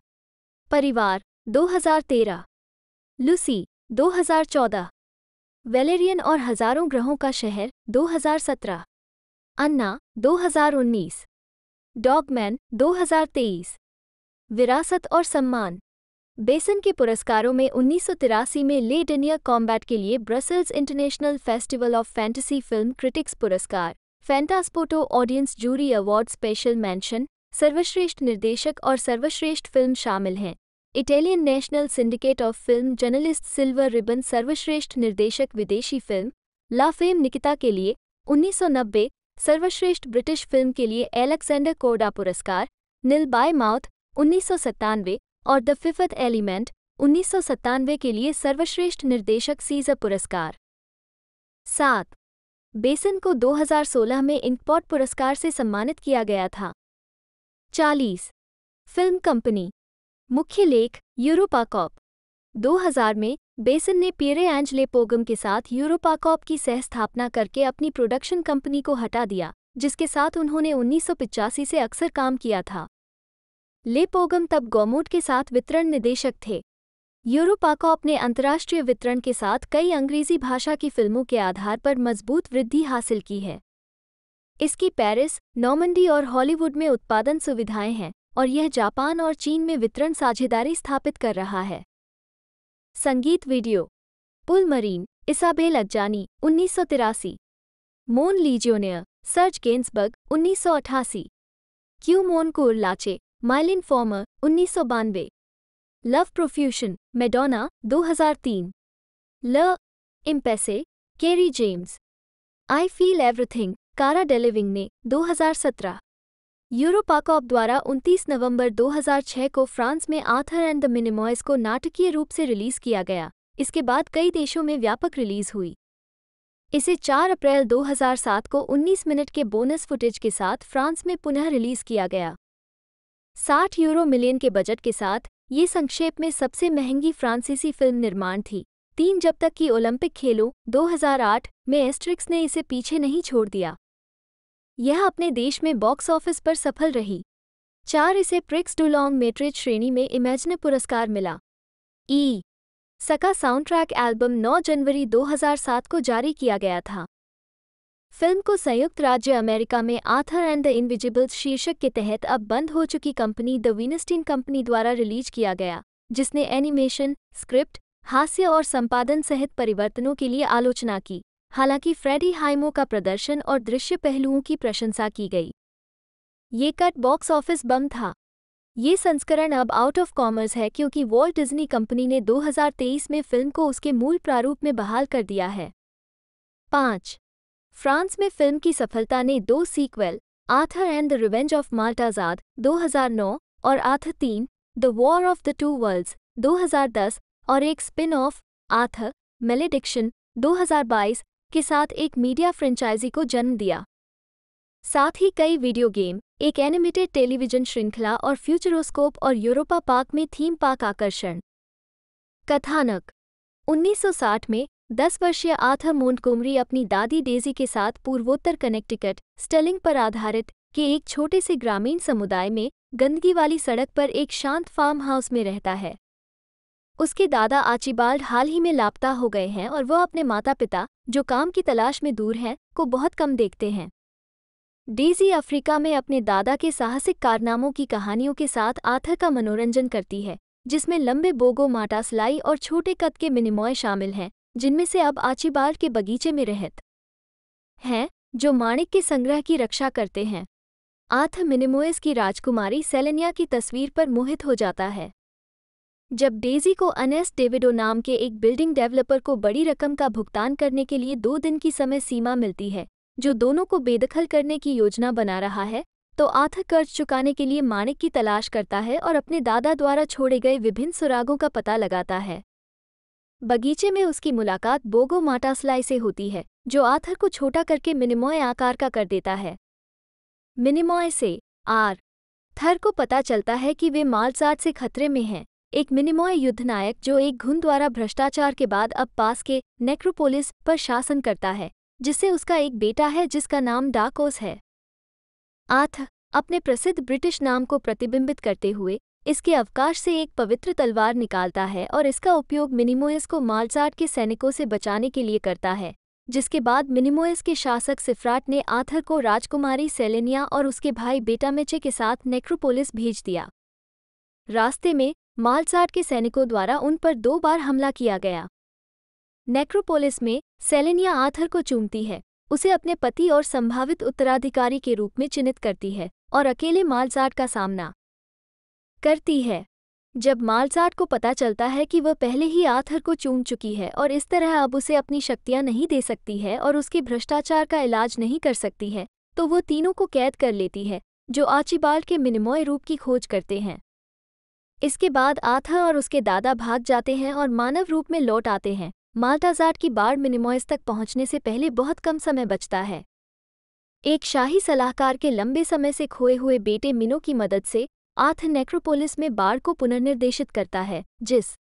परिवार 2013 लूसी 2014 वेलेरियन और हज़ारों ग्रहों का शहर 2017 अन्ना 2019 डॉगमैन 2023 विरासत और सम्मान. बेसन के पुरस्कारों में उन्नीस सौ तिरासी में ले डनिया कॉम्बैट के लिए Brussels International Festival of Fantasy Film Critics पुरस्कार. Fantasporto Audience Jury Award Special Mention सर्वश्रेष्ठ निर्देशक और सर्वश्रेष्ठ फ़िल्म शामिल हैं। Italian National Syndicate of Film Journalists Silver Ribbon सर्वश्रेष्ठ निर्देशक विदेशी फ़िल्म, ला फेम निकिता के लिए 1990 सर्वश्रेष्ठ ब्रिटिश फ़िल्म के लिए एलेक्जेंडर कोडा पुरस्कार, नील बाय माउथ उन्नीस सौ सत्तानवे और द फिफ्थ एलिमेंट उन्नीस सौ सत्तानवे के लिए सर्वश्रेष्ठ निर्देशक सीजर पुरस्कार। सात, बेसन को 2016 में इंकपॉट पुरस्कार से सम्मानित किया गया था। चालीस। फ़िल्म कंपनी। मुख्य लेख यूरोपाकॉप 2000 में, बेसन ने पियरे एंजले पोगम के साथ यूरोपाकॉप की सह स्थापना करके अपनी प्रोडक्शन कंपनी को हटा दिया, जिसके साथ उन्होंने उन्नीस से अक्सर काम किया था। लेपोगम तब गौमूट के साथ वितरण निदेशक थे। यूरोपाकॉप ने अंतर्राष्ट्रीय वितरण के साथ कई अंग्रेज़ी भाषा की फ़िल्मों के आधार पर मज़बूत वृद्धि हासिल की है। इसकी पेरिस नॉमंडी और हॉलीवुड में उत्पादन सुविधाएँ हैं और यह जापान और चीन में वितरण साझेदारी स्थापित कर रहा है। संगीत video, Pull Marine, Isabelle Adjani, उन्नीस मोन लीजियोनियर सर्च गेंसबर्ग, उन्नीस सौ अठासी। क्यू मोन कुर लाचे माइलिन फॉर्मर, उन्नीस सौ बानवे। लव प्रोफ्यूशन, मेडोना 2003 ल, इम्पेसे, Kery James. I feel everything Cara Delevingne ने 2017 यूरोपाकॉप द्वारा 29 नवंबर 2006 को फ्रांस में आथर एंड द मिनिमॉयस को नाटकीय रूप से रिलीज़ किया गया। इसके बाद कई देशों में व्यापक रिलीज़ हुई। इसे 4 अप्रैल 2007 को 19 मिनट के बोनस फुटेज के साथ फ्रांस में पुनः रिलीज़ किया गया। 60 यूरो मिलियन के बजट के साथ ये संक्षेप में सबसे महँगी फ्रांसीसी फ़िल्म निर्माण थी। तीन जब तक कि ओलंपिक खेलों 2008 में एस्ट्रिक्स ने इसे पीछे नहीं छोड़ दिया। यह अपने देश में बॉक्स ऑफ़िस पर सफल रही। चार इसे प्रिक्स डुलोंग मेट्रिज श्रेणी में इमेजन पुरस्कार मिला। ई। सका साउंड ट्रैक एल्बम 9 जनवरी 2007 को जारी किया गया था। फ़िल्म को संयुक्त राज्य अमेरिका में आथर एंड द इनविजिबल्स शीर्षक के तहत अब बंद हो चुकी कंपनी द विनस्टीन कंपनी द्वारा रिलीज़ किया गया, जिसने एनिमेशन स्क्रिप्ट हास्य और संपादन सहित परिवर्तनों के लिए आलोचना की। हालाँकि फ्रेडी हाइमो का प्रदर्शन और दृश्य पहलुओं की प्रशंसा की गई। ये कट बॉक्स ऑफ़िस बम था। ये संस्करण अब आउट ऑफ़ कॉमर्स है क्योंकि वॉल्ट डिज्नी कंपनी ने 2023 में फ़िल्म को उसके मूल प्रारूप में बहाल कर दिया है। पाँच। फ्रांस में फ़िल्म की सफलता ने दो sequel Arthur and the Revenge of Maltazard 2009 और आथर तीन the War of the Two Worlds 2010 और एक स्पिन ऑफ़ आथर मेलेडिक्शन 2022 के साथ एक मीडिया फ्रेंचाइजी को जन्म दिया। साथ ही कई वीडियो गेम, एक एनिमेटेड टेलीविज़न श्रृंखला और फ्यूचरोस्कोप और यूरोपा पार्क में थीम पार्क आकर्षण। कथानक 1960 में दस वर्षीय आथर मोन्टगोमरी अपनी दादी डेजी के साथ पूर्वोत्तर कनेक्टिकट, स्टेलिंग पर आधारित, के एक छोटे से ग्रामीण समुदाय में गंदगी वाली सड़क पर एक शांत फार्म हाउस में रहता है। उसके दादा आचिबाल्ड हाल ही में लापता हो गए हैं और वह अपने माता पिता जो काम की तलाश में दूर हैं, को बहुत कम देखते हैं। डेजी अफ्रीका में अपने दादा के साहसिक कारनामों की कहानियों के साथ आथर का मनोरंजन करती है, जिसमें लंबे बोगो माटा सिलाई और छोटे कद के मिनिमॉय शामिल हैं, जिनमें से अब आचिबाल्ड के बगीचे में रहत हैं, जो माणिक के संग्रह की रक्षा करते हैं। आथ मिनिमोयस की राजकुमारी सेलेनिया की तस्वीर पर मोहित हो जाता है। जब डेजी को अनेस डेविडो नाम के एक बिल्डिंग डेवलपर को बड़ी रकम का भुगतान करने के लिए दो दिन की समय सीमा मिलती है, जो दोनों को बेदखल करने की योजना बना रहा है तो आथ कर्ज चुकाने के लिए माणिक की तलाश करता है और अपने दादा द्वारा छोड़े गए विभिन्न सुरागों का पता लगाता है। बगीचे में उसकी मुलाकात बोगो माटासलाई से होती है, जो आथर को छोटा करके मिनिमॉय आकार का कर देता है। मिनिमॉय से, आर, थर को पता चलता है कि वे मालसाट से खतरे में हैं। एक मिनिमॉय युद्धनायक जो एक घुन द्वारा भ्रष्टाचार के बाद अब पास के नेक्रोपोलिस पर शासन करता है, जिससे उसका एक बेटा है जिसका नाम डाकोस है। आथ, अपने प्रसिद्ध ब्रिटिश नाम को प्रतिबिंबित करते हुए, इसके अवकाश से एक पवित्र तलवार निकालता है और इसका उपयोग मिनिमोयस को मालसाट के सैनिकों से बचाने के लिए करता है, जिसके बाद मिनिमोयस के शासक सिफ्राट ने आथर को राजकुमारी सेलेनिया और उसके भाई बेटामेचे के साथ नेक्रोपोलिस भेज दिया। रास्ते में मालसाट के सैनिकों द्वारा उन पर दो बार हमला किया गया। नेक्रोपोलिस में सेलेनिया आथर को चूमती है, उसे अपने पति और संभावित उत्तराधिकारी के रूप में चिन्हित करती है और अकेले मालसाट का सामना करती है। जब मालसाट को पता चलता है कि वह पहले ही आथर को चूम चुकी है और इस तरह अब उसे अपनी शक्तियाँ नहीं दे सकती है और उसके भ्रष्टाचार का इलाज नहीं कर सकती है तो वो तीनों को कैद कर लेती है, जो आचिबाल्ड के मिनिमोय रूप की खोज करते हैं। इसके बाद आथा और उसके दादा भाग जाते हैं और मानव रूप में लौट आते हैं। माल्टाजाट की बाढ़ मिनिमोइस तक पहुँचने से पहले बहुत कम समय बचता है। एक शाही सलाहकार के लंबे समय से खोए हुए बेटे मिनो की मदद से आथ नेक्रोपोलिस में बाढ़ को पुनर्निर्देशित करता है, जिस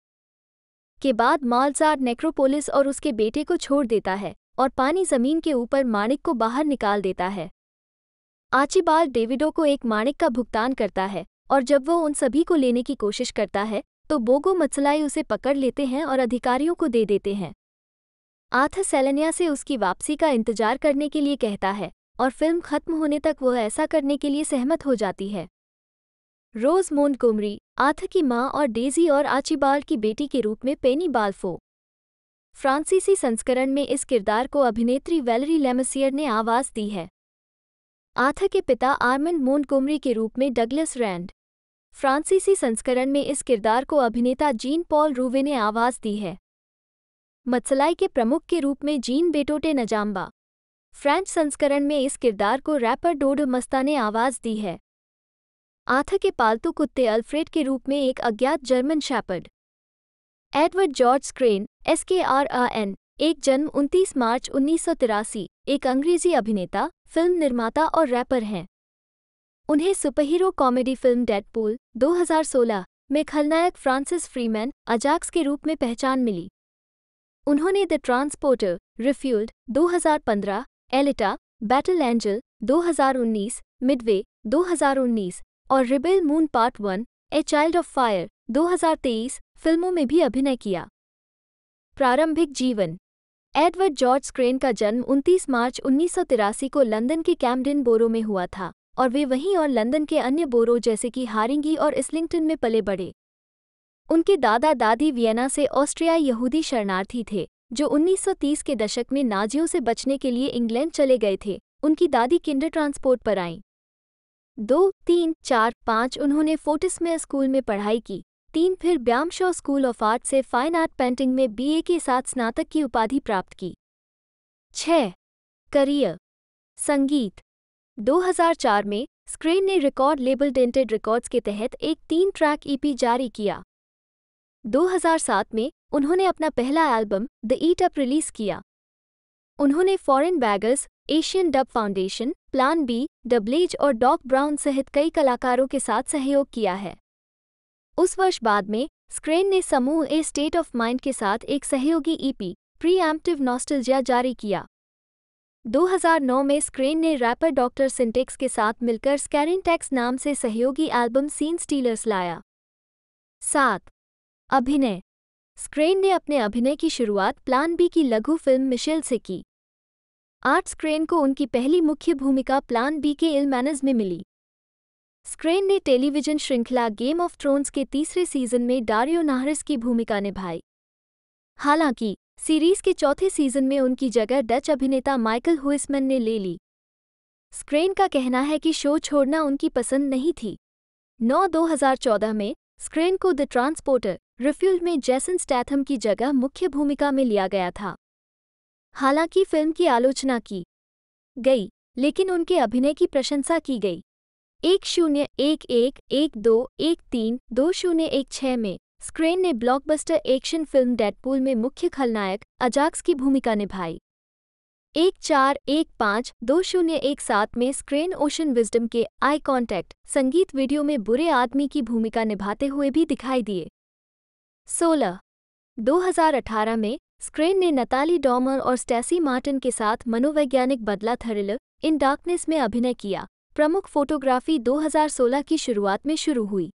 के बाद मालजाड नेक्रोपोलिस और उसके बेटे को छोड़ देता है और पानी ज़मीन के ऊपर माणिक को बाहर निकाल देता है। आचिबाल डेविडो को एक माणिक का भुगतान करता है। और जब वो उन सभी को लेने की कोशिश करता है तो बोगो मत्सलाई उसे पकड़ लेते हैं और अधिकारियों को दे देते हैं। आथ सेलेनिया से उसकी वापसी का इंतज़ार करने के लिए कहता है, और फ़िल्म खत्म होने तक वह ऐसा करने के लिए सहमत हो जाती है। रोज मोन्टगोमरी आथ की माँ और डेजी और आचीबाल की बेटी के रूप में पेनी बाल्फो। फ्रांसीसी संस्करण में इस किरदार को अभिनेत्री वेलरी लेमसियर ने आवाज़ दी है। आथ के पिता आर्मंड मोन्टगोमरी के रूप में डगलस रैंड। फ्रांसीसी संस्करण में इस किरदार को अभिनेता जीन पॉल रूवे ने आवाज़ दी है। मत्सलाई के प्रमुख के रूप में जीन बेटोटे नजाम्बा। फ्रेंच संस्करण में इस किरदार को रैपर डोड मस्ता ने आवाज़ दी है। आथा के पालतू कुत्ते अल्फ्रेड के रूप में एक अज्ञात German shepherd. Edward George Skrein, S K R N, एक जन्म 29 मार्च उन्नीस एक अंग्रेज़ी अभिनेता फ़िल्म निर्माता और रैपर हैं। उन्हें सुपरहीरो कॉमेडी फ़िल्म डेडपूल 2016 में खलनायक फ्रांसिस फ्रीमैन अजाक्स के रूप में पहचान मिली। उन्होंने the Transporter Refuelled 2015 Alita Battle Angel 2019 Midway 2019 और Rebel Moon Part One a Child of Fire 2023 फ़िल्मों में भी अभिनय किया। प्रारंभिक जीवन एडवर्ड जॉर्ज क्रेन का जन्म 29 मार्च उन्नीस सौ तिरासी को लंदन के कैम्पडन बोरो में हुआ था, और वे वहीं और लंदन के अन्य बोरो जैसे कि हारिंगी और इस्लिंगटन में पले बढ़े उनके दादा दादी वियना से ऑस्ट्रियाई यहूदी शरणार्थी थे, जो 1930 के दशक में नाजियों से बचने के लिए इंग्लैंड चले गए थे, उनकी दादी किंडर ट्रांसपोर्ट पर आईं। दो, तीन, चार, पाँच उन्होंने फोर्टिसमेयर स्कूल में पढ़ाई की तीन फिर Byam Shaw School of Art से फाइन आर्ट पेंटिंग में बीए के साथ स्नातक की उपाधि प्राप्त की। छः करियर। संगीत। 2004 में स्क्रीन ने रिकॉर्ड लेबल डेंटेड रिकॉर्ड्स के तहत एक तीन ट्रैक ईपी जारी किया। 2007 में उन्होंने अपना पहला album the eat up release किया। उन्होंने foreign beggars Asian dub foundation, plan B डबलेज और डॉक ब्राउन सहित कई कलाकारों के साथ सहयोग किया है। उस वर्ष बाद में, स्क्रेन ने समूह ए स्टेट ऑफ़ माइंड के साथ एक सहयोगी ईपी प्री एम्प्टिव नॉस्टल्जिया, जारी किया। 2009 में स्क्रेन ने रैपर डॉक्टर सिंटेक्स के साथ मिलकर स्कैरिनटेक्स नाम से सहयोगी एल्बम सीन स्टीलर्स लाया। सात, अभिनय। स्क्रेन ने अपने अभिनय की शुरुआत प्लान बी की लघु फ़िल्म मिशेल से की। आठ स्क्रेन को उनकी पहली मुख्य भूमिका प्लान बी के इलमैनज में मिली। स्क्रेन ने टेलीविज़न श्रृंखला गेम ऑफ़ थ्रोन्स के तीसरे सीज़न में डारियो नाहरिस की भूमिका निभाई। हालाँकि, सीरीज़ के चौथे सीज़न में उनकी जगह डच अभिनेता माइकल हुइसमैन ने ले ली। स्क्रेन का कहना है कि शो छोड़ना उनकी पसंद नहीं थी। 9 2014 में स्क्रेन को द ट्रांसपोर्टर रिफ्यूल्ड में जैसन स्टैथम की जगह मुख्य भूमिका में लिया गया था। हालाँकि फ़िल्म की आलोचना की गई, लेकिन उनके अभिनय की प्रशंसा की गई। एक शून्य एक एक एक दो एक तीन दो शून्य एक छः में स्क्रेन ने ब्लॉकबस्टर एक्शन फ़िल्म डेडपूल में मुख्य खलनायक अजाक्स की भूमिका निभाई। एक चार एक पाँच दो शून्य एक सात में स्क्रेन ओशन विजडम के आई कॉन्टैक्ट संगीत वीडियो में बुरे आदमी की भूमिका निभाते हुए भी दिखाई दिए। सोलह 2018 में स्क्रेन ने नताली डॉमर और स्टैसी मार्टिन के साथ मनोवैज्ञानिक बदला थरिलर इन डार्कनेस में अभिनय किया। प्रमुख फोटोग्राफी 2016 की शुरुआत में शुरू हुई।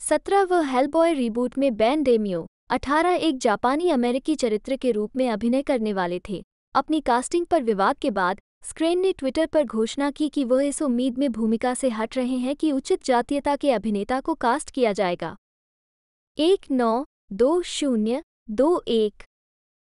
सत्रह व हेलबॉय रिबूट में बैन डेमियो अठारह एक जापानी अमेरिकी चरित्र के रूप में अभिनय करने वाले थे। अपनी कास्टिंग पर विवाद के बाद, स्क्रेन ने ट्विटर पर घोषणा की कि वह इस उम्मीद में भूमिका से हट रहे हैं कि उचित जातीयता के अभिनेता को कास्ट किया जाएगा। एक नौ दो शून्य दो एक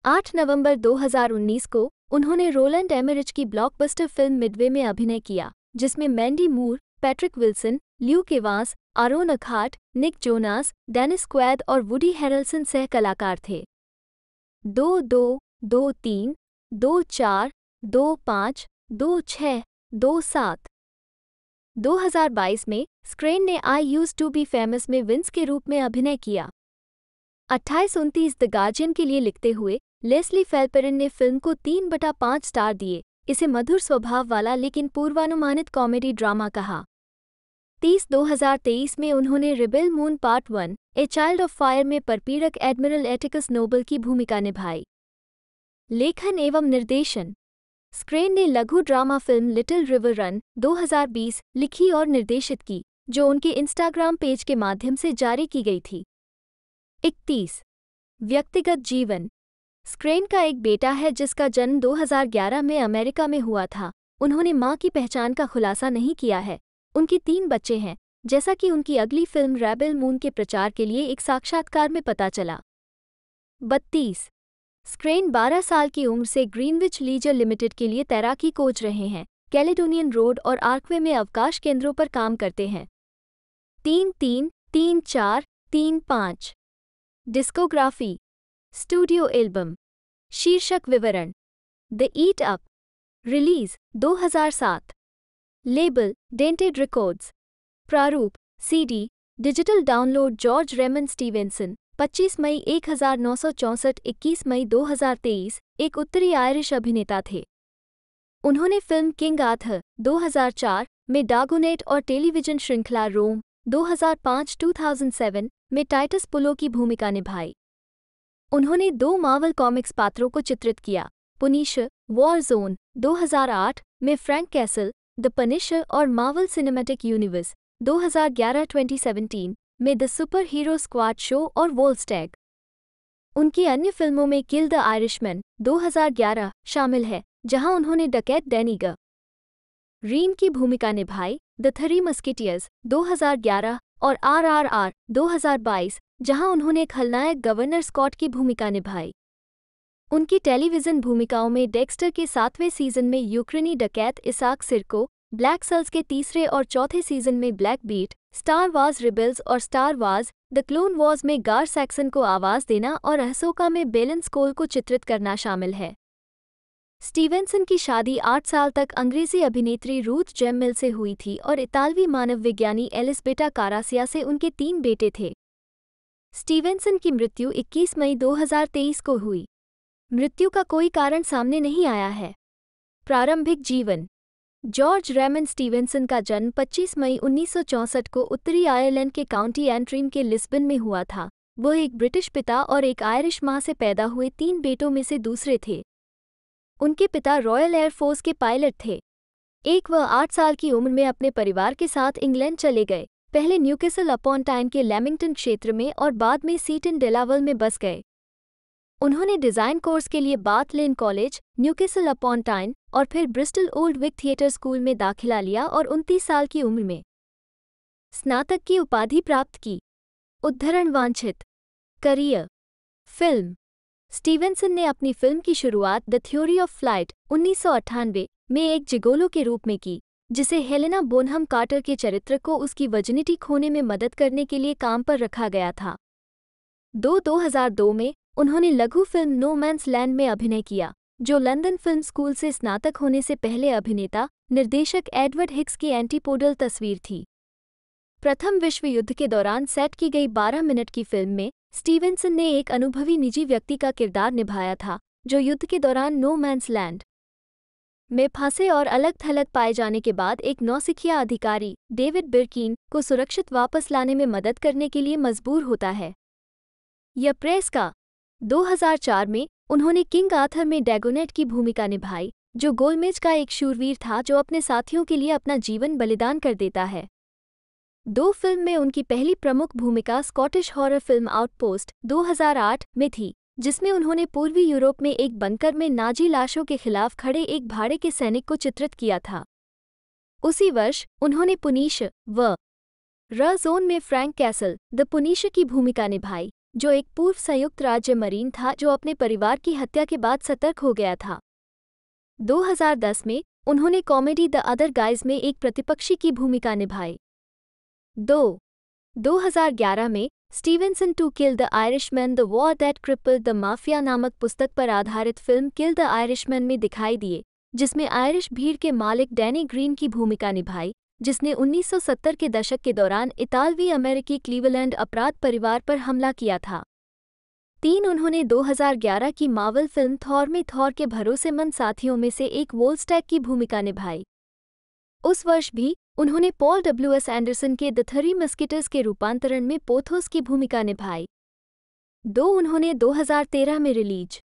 आठ नवंबर 2019 को उन्होंने रोलैंड एमरिज की ब्लॉकबस्टर फ़िल्म मिडवे में अभिनय किया। जिसमें Mandy Moore, Patrick Wilson, Luke Evans, Aaron Eckhart, Nick Jonas, Dennis Quaid और वुडी हेरल्सन सह कलाकार थे। दो दो दो तीन, दो चार, दो पाँच, दो छः, दो सात। 2022 में स्क्रेन ने I used to be famous में विंस के रूप में अभिनय किया। अट्ठाईस उनतीस द गार्जियन के लिए लिखते हुए, लेस्ली फेल्पेरिन ने फ़िल्म को तीन बटा पाँच स्टार दिए। इसे मधुर स्वभाव वाला लेकिन पूर्वानुमानित कॉमेडी ड्रामा कहा। तीस 2023 में उन्होंने rebel moon part one, a child of fire में परपीड़क एडमिरल एटिकस नोबल की भूमिका निभाई। लेखन एवं निर्देशन। स्क्रेन ने लघु drama film little river run 2020 लिखी और निर्देशित की, जो उनके इंस्टाग्राम पेज के माध्यम से जारी की गई थी। इकतीस। व्यक्तिगत जीवन। स्क्रेन का एक बेटा है जिसका जन्म 2011 में अमेरिका में हुआ था। उन्होंने माँ की पहचान का खुलासा नहीं किया है। उनकी तीन बच्चे हैं, जैसा कि उनकी अगली फ़िल्म रैबल मून के प्रचार के लिए एक साक्षात्कार में पता चला। बत्तीस। स्क्रेन 12 साल की उम्र से ग्रीनविच लीजर लिमिटेड के लिए तैराकी कोच रहे हैं, कैलेडोनियन रोड और आर्कवे में अवकाश केंद्रों पर काम करते हैं। तीन तीन तीन चार, तीन पाँच। डिस्कोग्राफी। स्टूडियो एल्बम, शीर्षक विवरण the eat up release 2007 label, dented records, प्रारूप CD digital download George Raymond Stevenson 25 मई एक हज़ार नौ सौ चौंसठ, इक्कीस मई 2023 एक उत्तरी आयरिश अभिनेता थे। उन्होंने फ़िल्म किंग आथर 2004 में डागोनेट और टेलीविज़न श्रृंखला रोम 2005-2007 में टाइटस पुलो की भूमिका निभाई। उन्होंने दो मावल कॉमिक्स पात्रों को चित्रित किया पुनिश वॉर जोन 2008 में फ्रैंक कैसल, द पनिशर और मार्वल सिनेमैटिक यूनिवर्स 2011-2017 में the super hero squad show और वोल्स्टैग। उनकी अन्य फ़िल्मों में किल द आयरिशमैन 2011 शामिल है, जहाँ उन्होंने डकैत डैनीगर रीन की भूमिका निभाई, द थ्री मस्किटियर्स 2011 और आरआरआर 2022 जहाँ उन्होंने खलनायक गवर्नर स्कॉट की भूमिका निभाई। उनकी टेलीविज़न भूमिकाओं में डेक्स्टर के सातवें सीज़न में यूक्रेनी डकैत इसाक सिरको, ब्लैक सल्स के तीसरे और चौथे सीज़न में black beat, star wars rebels और star wars the clone wars में गार सैक्सन को आवाज़ देना और अहसोका में बेलन स्कोल को चित्रित करना शामिल है। स्टीवेंसन की शादी आठ साल तक अंग्रेज़ी अभिनेत्री रूथ जेमिल से हुई थी और इतालवी मानव विज्ञानी एलिसबेटा कारासिया से उनके तीन बेटे थे। स्टीवेंसन की मृत्यु 21 मई 2023 को हुई। मृत्यु का कोई कारण सामने नहीं आया है। प्रारंभिक जीवन। जॉर्ज रेमन स्टीवेंसन का जन्म 25 मई 1964 को उत्तरी आयरलैंड के काउंटी एंट्रीम के लिस्बन में हुआ था। वह एक ब्रिटिश पिता और एक आयरिश माँ से पैदा हुए तीन बेटों में से दूसरे थे। उनके पिता रॉयल एयरफोर्स के पायलट थे। एक वह आठ साल की उम्र में अपने परिवार के साथ इंग्लैंड चले गए। पहले न्यूकेसल अपॉन टाइन के लैमिंगटन क्षेत्र में और बाद में सीटन डेलावल में बस गए। उन्होंने डिज़ाइन कोर्स के लिए Bath lane college, Newcastle upon Tyne और फिर Bristol old Vic theatre school में दाखिला लिया और उनतीस साल की उम्र में स्नातक की उपाधि प्राप्त की। उद्धरण वांछित। करियर। फ़िल्म। स्टीवेंसन ने अपनी फ़िल्म की शुरुआत द थ्योरी ऑफ़ फ़्लाइट उन्नीस सौ अट्ठानबे में एक जिगोलो के रूप में की। जिसे हेलेना बोनहम कार्टर के चरित्र को उसकी वजनिटी खोने में मदद करने के लिए काम पर रखा गया था। दो 2002 में उन्होंने लघु फ़िल्म नो मैंस लैंड में अभिनय किया, जो लंदन फ़िल्म स्कूल से स्नातक होने से पहले अभिनेता, निर्देशक एडवर्ड हिक्स की एंटीपोडल तस्वीर थी। प्रथम विश्व युद्ध के दौरान सेट की गई 12 मिनट की फ़िल्म में स्टीवेंसन ने एक अनुभवी निजी व्यक्ति का किरदार निभाया था, जो युद्ध के दौरान नो मैंस लैंड में फंसे और अलग थलग पाए जाने के बाद एक नौसिखिया अधिकारी, डेविड बिर्कीन, को सुरक्षित वापस लाने में मदद करने के लिए मजबूर होता है। यह प्रेस का 2004 में उन्होंने किंग आथर में डैगोनेट की भूमिका निभाई, जो गोलमेज का एक शूरवीर था जो अपने साथियों के लिए अपना जीवन बलिदान कर देता है। दो फ़िल्म में उनकी पहली प्रमुख भूमिका स्कॉटिश हॉरर फ़िल्म आउटपोस्ट 2008 में थी। जिसमें उन्होंने पूर्वी यूरोप में एक बंकर में नाजी लाशों के खिलाफ खड़े एक भाड़े के सैनिक को चित्रित किया था। उसी वर्ष उन्होंने पुनीश व र जोन में फ्रैंक कैसल, द पुनीश की भूमिका निभाई, जो एक पूर्व संयुक्त राज्य मरीन था जो अपने परिवार की हत्या के बाद सतर्क हो गया था। 2010 में उन्होंने कॉमेडी द अदर गाइज़ में एक प्रतिपक्षी की भूमिका निभाई। दो 2011 में Stevenson to kill the Irishman the war that crippled the mafia नामक पुस्तक पर आधारित फ़िल्म किल द आयरिशमैन में दिखाई दिए, जिसमें आयरिश भीड़ के मालिक डैनी ग्रीन की भूमिका निभाई, जिसने 1970 के दशक के दौरान इतालवी अमेरिकी क्लीवलैंड अपराध परिवार पर हमला किया था। तीन उन्होंने 2011 की मावल फ़िल्म थॉर में थॉर के भरोसेमंद साथियों में से एक वोल्स्टैक की भूमिका निभाई। उस वर्ष भी उन्होंने पॉल डब्ल्यू एस एंडरसन के द थरी मस्किटर्स के रूपांतरण में पोथोस की भूमिका निभाई। दो उन्होंने 2013 में रिलीज़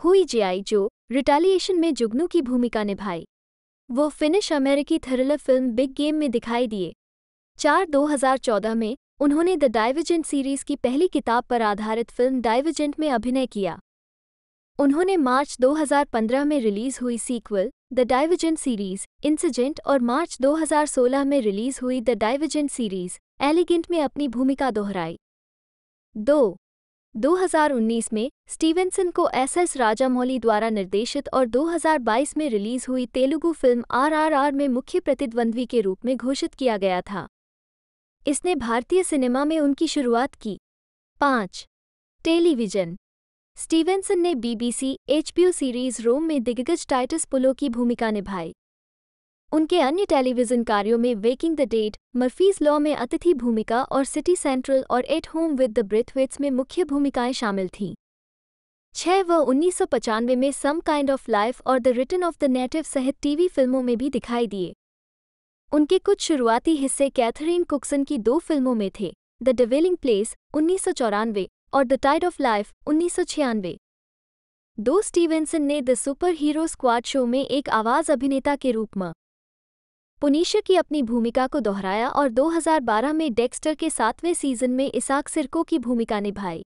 हुई जेआई जो रिटालिएशन में जुगनू की भूमिका निभाई। वो फिनिश अमेरिकी थ्रिलर फ़िल्म बिग गेम में दिखाई दिए। चार 2014 में उन्होंने द डाइविजेंट सीरीज़ की पहली किताब पर आधारित फ़िल्म डाइविजेंट में अभिनय किया। उन्होंने मार्च 2015 में रिलीज़ हुई sequel, the divergent series insurgent और मार्च 2016 में रिलीज़ हुई द डाइविजेंट सीरीज़, एलिगेंट में अपनी भूमिका दोहराई। दो 2019 में स्टीवेंसन को एस एस राजामौली द्वारा निर्देशित और 2022 में रिलीज़ हुई तेलुगु फ़िल्म आरआरआर में मुख्य प्रतिद्वंद्वी के रूप में घोषित किया गया था। इसने भारतीय सिनेमा में उनकी शुरुआत की। पाँच, टेलीविज़न। स्टीवेंसन ने बीबीसी एचपीओ सीरीज़ रोम में दिग्गज टाइटस पुलो की भूमिका निभाई। उनके अन्य टेलीविज़न कार्यों में waking the dead, Murphy's law में अतिथि भूमिका और सिटी सेंट्रल और at home with the Braithwaites में मुख्य भूमिकाएँ शामिल थीं। छह व उन्नीस में सम काइंड ऑफ़ लाइफ और the return of the native सहित टीवी फ़िल्मों में भी दिखाई दिए। उनके कुछ शुरुआती हिस्से कैथरीन कुकसन की दो फ़िल्मों में थे, द डिवेलिंग प्लेस, उन्नीस सौ चौरानवे और द टाइड ऑफ़ लाइफ उन्नीस दो स्टीवेंसन ने the super hero squad show में एक आवाज़ अभिनेता के रूप में पुनीशा की अपनी भूमिका को दोहराया और 2012 में डेक्स्टर के सातवें सीज़न में इसाक सिरको की भूमिका निभाई।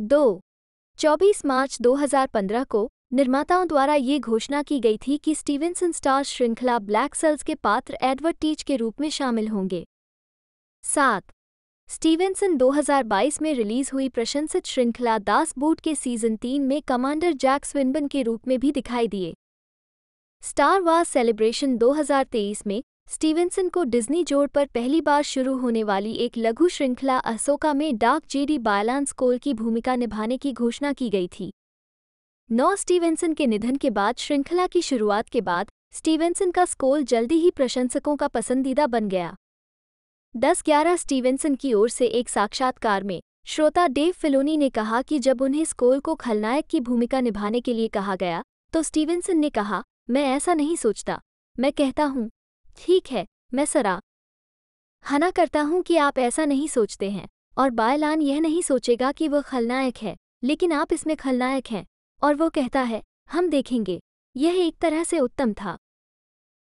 दो 24 मार्च 2015 को निर्माताओं द्वारा ये घोषणा की गई थी कि स्टीवेंसन स्टार श्रृंखला ब्लैक सेल्स के पात्र एडवर्ड टीच के रूप में शामिल होंगे। सात स्टीवेंसन 2022 में रिलीज़ हुई प्रशंसित श्रृंखला दास बूट के सीज़न तीन में कमांडर जैक स्विनबन के रूप में भी दिखाई दिए। स्टार वार सेलिब्रेशन 2023 में स्टीवेंसन को डिज्नी जोड़ पर पहली बार शुरू होने वाली एक लघु श्रृंखला अहसोका में डार्क जेडी बायलांस कोल की भूमिका निभाने की घोषणा की गई थी। नौ स्टीवेंसन के निधन के बाद श्रृंखला की शुरुआत के बाद स्टीवेंसन का स्कोल जल्दी ही प्रशंसकों का पसंदीदा बन गया। दस ग्यारह स्टीवेंसन की ओर से एक साक्षात्कार में, श्रोता डेव फिलोनी ने कहा कि जब उन्हें स्कोल को खलनायक की भूमिका निभाने के लिए कहा गया तो स्टीवेंसन ने कहा, मैं ऐसा नहीं सोचता। मैं कहता हूँ, ठीक है, मैं सरा। हना करता हूँ कि आप ऐसा नहीं सोचते हैं, और बायलान यह नहीं सोचेगा कि वह खलनायक है, लेकिन आप इसमें खलनायक हैं, और वो कहता है, हम देखेंगे। यह एक तरह से उत्तम था।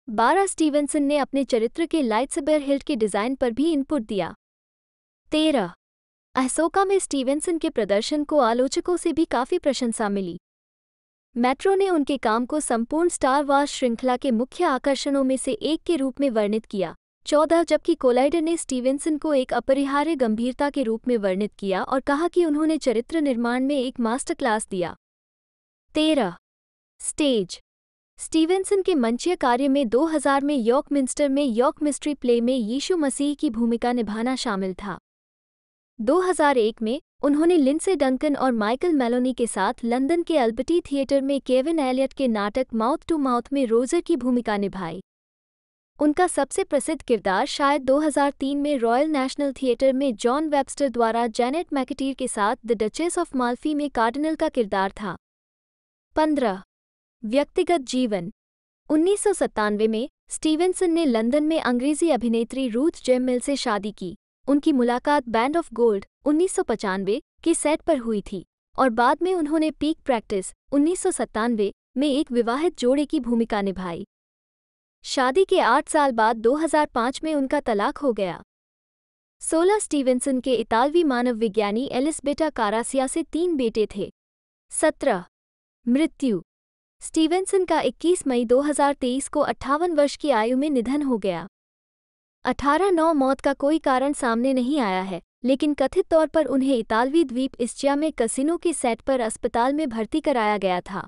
बारह स्टीवेंसन ने अपने चरित्र के लाइट्सबेर हिल्ट के डिज़ाइन पर भी इनपुट दिया। तेरह। अहसोका में स्टीवेंसन के प्रदर्शन को आलोचकों से भी काफ़ी प्रशंसा मिली। मेट्रो ने उनके काम को संपूर्ण स्टार वार्स श्रृंखला के मुख्य आकर्षणों में से एक के रूप में वर्णित किया। चौदह, जबकि कोलाइडर ने स्टीवेंसन को एक अपरिहार्य गंभीरता के रूप में वर्णित किया और कहा कि उन्होंने चरित्र निर्माण में एक मास्टर क्लास दिया। तेरह। स्टेज। स्टीवेंसन के मंचीय कार्य में 2000 में यॉर्क मिंस्टर में यॉर्क मिस्ट्री प्ले में यीशु मसीह की भूमिका निभाना शामिल था। 2001 में उन्होंने लिंसे डंकन और माइकल मेलोनी के साथ लंदन के अल्बर्टी थिएटर में केविन एलियट के नाटक माउथ टू माउथ में रोजर की भूमिका निभाई। उनका सबसे प्रसिद्ध किरदार शायद 2003 में रॉयल नेशनल थिएटर में जॉन वेबस्टर द्वारा जैनेट मैकेटीर के साथ द डचेस ऑफ़ माल्फी में कार्डिनल का किरदार था। पंद्रह व्यक्तिगत जीवन। उन्नीस सौ सत्तानवे में स्टीवेंसन ने लंदन में अंग्रेज़ी अभिनेत्री रूथ जेम मिल से शादी की। उनकी मुलाकात बैंड ऑफ़ गोल्ड उन्नीस के सेट पर हुई थी और बाद में उन्होंने पीक प्रैक्टिस उन्नीस सौ सत्तानवे में एक विवाहित जोड़े की भूमिका निभाई। शादी के आठ साल बाद 2005 में उनका तलाक हो गया। सोला स्टीवेंसन के इतालवी मानव विज्ञानी एलिसबेटा कारासिया से तीन बेटे थे। सत्रह, मृत्यु। स्टीवेंसन का 21 मई 2023 को अट्ठावन वर्ष की आयु में निधन हो गया। अठारह नौ मौत का कोई कारण सामने नहीं आया है, लेकिन कथित तौर पर उन्हें इतालवी द्वीप इस्चिया में कसिनो के सेट पर अस्पताल में भर्ती कराया गया था।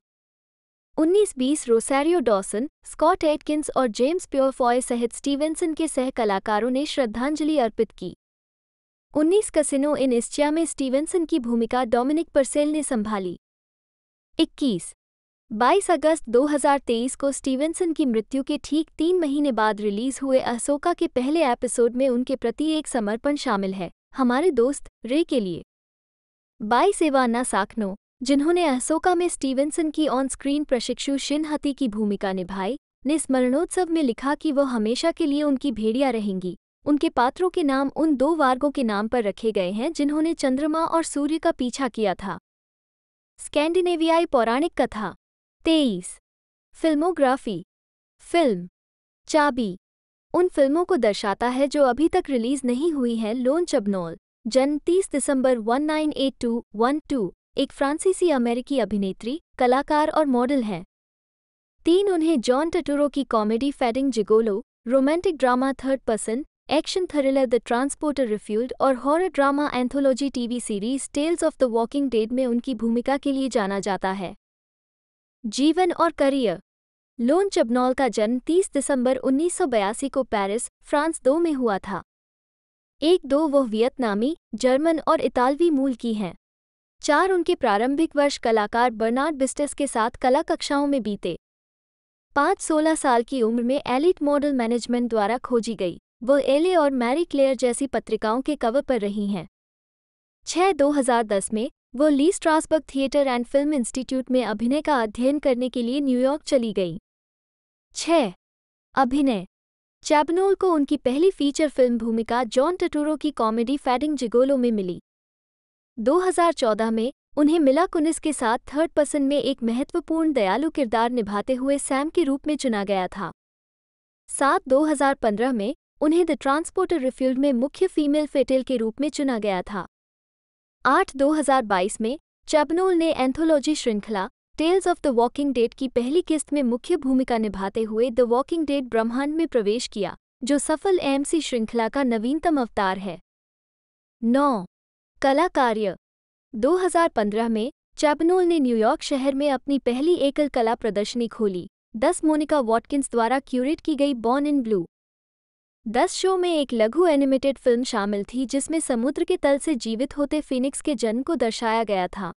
1920 रोसैरियो डॉसन, स्कॉट एटकिंस और जेम्स प्योरफॉय सहित स्टीवेंसन के सह कलाकारों ने श्रद्धांजलि अर्पित की। 19 कसिनो इन इस्चिया में स्टीवेंसन की भूमिका डोमिनिक परसेल ने संभाली। 21 22 अगस्त 2023 को स्टीवेंसन की मृत्यु के ठीक तीन महीने बाद रिलीज़ हुए अहसोका के पहले एपिसोड में उनके प्रति एक समर्पण शामिल है। हमारे दोस्त, रे के लिए। बाई सेवाना साखनो जिन्होंने अशोका में स्टीवेंसन की ऑन स्क्रीन प्रशिक्षु शिनहती की भूमिका निभाई, ने स्मरणोत्सव में लिखा कि वह हमेशा के लिए उनकी भेड़िया रहेंगी। उनके पात्रों के नाम उन दो वार्गों के नाम पर रखे गए हैं जिन्होंने चंद्रमा और सूर्य का पीछा किया था। स्कैंडिनेवियाई पौराणिक कथा। तेईस। फिल्मोग्राफी। फ़िल्म। चाबी। उन फ़िल्मों को दर्शाता है जो अभी तक रिलीज़ नहीं हुई हैं, लोन चबनौल। जन्म 30 दिसंबर 198212 एक फ्रांसीसी अमेरिकी अभिनेत्री, कलाकार और मॉडल हैं। तीन उन्हें जॉन टटूरो की comedy fading gigolo, romantic drama third person, action thriller the transporter refuelled और horror drama anthology TV series tales of the walking dead में उनकी भूमिका के लिए जाना जाता है। जीवन और करियर। लोन चबनौल का जन्म 30 दिसंबर 1982 को पेरिस, फ्रांस दो में हुआ था। एक दो वह वियतनामी, जर्मन और इतालवी मूल की हैं। चार उनके प्रारंभिक वर्ष कलाकार बर्नार्ड बिस्टेस के साथ कला कक्षाओं में बीते। पाँच सोलह साल की उम्र में एलिट मॉडल मैनेजमेंट द्वारा खोजी गई। वह एले और मैरी क्लेयर जैसी पत्रिकाओं के कवर पर रही हैं। छह 2010 में वो Lee Strasberg theatre and film institute में अभिनय का अध्ययन करने के लिए न्यूयॉर्क चली गई। छः, अभिनय। चैबनोल को उनकी पहली फीचर फ़िल्म भूमिका जॉन टटूरो की कॉमेडी फैडिंग जिगोलो में मिली। 2014 में उन्हें मिला कुनिस के साथ थर्ड पर्सन में एक महत्वपूर्ण दयालु किरदार निभाते हुए सैम के रूप में चुना गया था। सात 2015 में उन्हें द ट्रांसपोर्टर रिफ्यूल्ड में मुख्य फीमेल फेटेल के रूप में चुना गया था। आठ 2022 में चैबनोल ने एंथोलॉजी श्रृंखला, tales of the walking dead की पहली किस्त में मुख्य भूमिका निभाते हुए द वॉकिंग डेड ब्रह्मांड में प्रवेश किया, जो सफल एमसी श्रृंखला का नवीनतम अवतार है। नौ, कला कार्य। 2015 में चैबनोल ने न्यूयॉर्क शहर में अपनी पहली एकल कला प्रदर्शनी खोली, दस मोनिका वॉटकिंस द्वारा क्यूरेट की गई बॉर्न इन ब्लू। दस शो में एक लघु एनिमेटेड फ़िल्म शामिल थी, जिसमें समुद्र के तल से जीवित होते फिनिक्स के जन्म को दर्शाया गया था।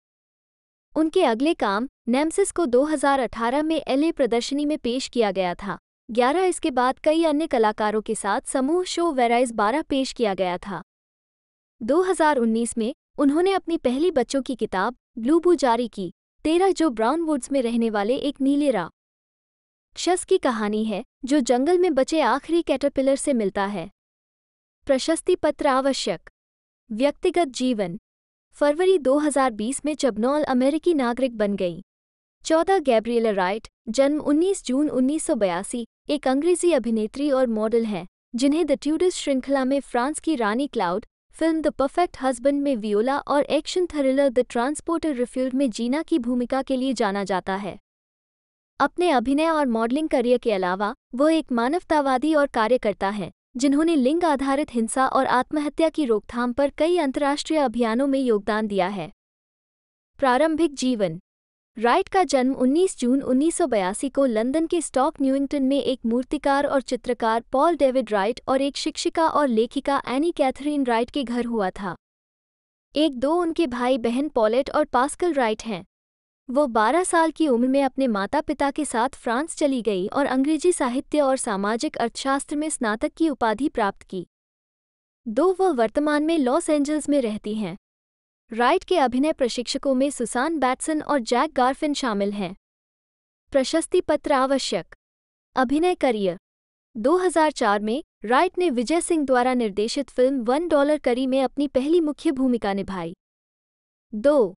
उनके अगले काम नेमसिस को 2018 में एलए प्रदर्शनी में पेश किया गया था। 11 इसके बाद कई अन्य कलाकारों के साथ समूह शो वेराइज 12 पेश किया गया था। 2019 में उन्होंने अपनी पहली बच्चों की किताब ब्लूबू जारी की, तेरह जो ब्राउन वुड्स में रहने वाले एक नीले शस की कहानी है, जो जंगल में बचे आखिरी कैटरपिलर से मिलता है। प्रशस्ति पत्र आवश्यक। व्यक्तिगत जीवन। फरवरी 2020 में चबनौल अमेरिकी नागरिक बन गई। चौदह गैब्रिएला राइट, जन्म 19 जून 1982 एक अंग्रेज़ी अभिनेत्री और मॉडल हैं, जिन्हें द ट्यूडर्स श्रृंखला में फ्रांस की रानी Claude, film the perfect husband में वियोला और action thriller the transporter refuelled में जीना की भूमिका के लिए जाना जाता है। अपने अभिनय और मॉडलिंग करियर के अलावा, वो एक मानवतावादी और कार्यकर्ता है, जिन्होंने लिंग आधारित हिंसा और आत्महत्या की रोकथाम पर कई अंतर्राष्ट्रीय अभियानों में योगदान दिया है। प्रारंभिक जीवन राइट का जन्म 19 जून 1982 को लंदन के स्टॉक न्यूइंगटन में एक मूर्तिकार और चित्रकार पॉल डेविड राइट और एक शिक्षिका और लेखिका एनी कैथरीन राइट के घर हुआ था। एक दो उनके भाई बहन पॉलेट और पास्कल राइट हैं। वो 12 साल की उम्र में अपने माता पिता के साथ फ्रांस चली गई और अंग्रेज़ी साहित्य और सामाजिक अर्थशास्त्र में स्नातक की उपाधि प्राप्त की। दो वह वर्तमान में लॉस एंजल्स में रहती हैं। राइट के अभिनय प्रशिक्षकों में सुसान बैटसन और जैक गार्फिन शामिल हैं। प्रशस्ति पत्र आवश्यक। अभिनय करियर। 2004 में राइट ने विजय सिंह द्वारा निर्देशित फ़िल्म वन डॉलर करी में अपनी पहली मुख्य भूमिका निभाई। दो।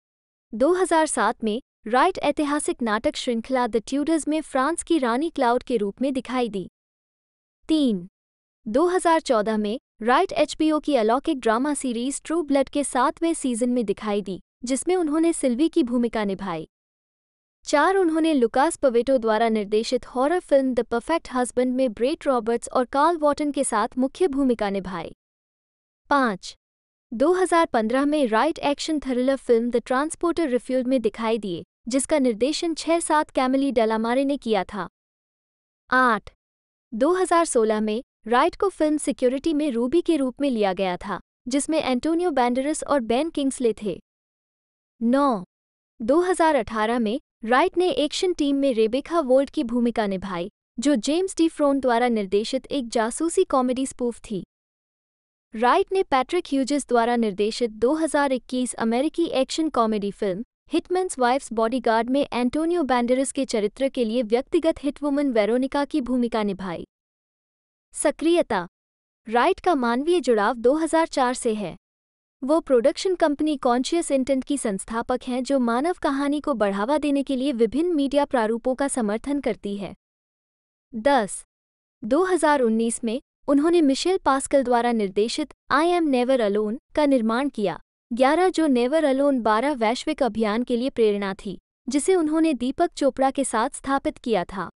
2007 में राइट ऐतिहासिक नाटक श्रृंखला द ट्यूडर्स में फ्रांस की रानी क्लाउड के रूप में दिखाई दी। तीन। 2014 में राइट एचबीओ की अलौकिक ड्रामा सीरीज़ ट्रू ब्लड के सातवें सीज़न में दिखाई दी, जिसमें उन्होंने सिल्वी की भूमिका निभाई। चार उन्होंने लुकास पवेटो द्वारा निर्देशित horror film the perfect husband में ब्रेट रॉबर्ट्स और कार्ल वॉटन के साथ मुख्य भूमिका निभाई। पाँच। 2015 में right action thriller film the transporter refuelled में दिखाई दिए जिसका निर्देशन छह सात कैमिली डेलामारे ने किया था। आठ। 2016 में राइट को फ़िल्म सिक्योरिटी में रूबी के रूप में लिया गया था, जिसमें एंटोनियो बैंडरस और बेन किंग्सले थे। 9. 2018 में राइट ने एक्शन टीम में रेबेखा वोल्ट की भूमिका निभाई, जो जेम्स डी फ्रोन द्वारा निर्देशित एक जासूसी कॉमेडी स्पूफ थी। राइट ने पैट्रिक ह्यूजेस द्वारा निर्देशित 2021 अमेरिकी action comedy film hitman's wife's bodyguard में एंटोनियो बैंडरस के चरित्र के लिए व्यक्तिगत हिटवुमन वेरोनिका की भूमिका निभाई। सक्रियता, राइट का मानवीय जुड़ाव 2004 से है। वो प्रोडक्शन कंपनी कॉन्शियस इंटेंट की संस्थापक हैं जो मानव कहानी को बढ़ावा देने के लिए विभिन्न मीडिया प्रारूपों का समर्थन करती है। 10. 2019 में उन्होंने मिशेल पास्कल द्वारा निर्देशित आई एम नेवर अलोन का निर्माण किया। 11 जो नेवर अलोन 12 वैश्विक अभियान के लिए प्रेरणा थी, जिसे उन्होंने दीपक चोपड़ा के साथ स्थापित किया था।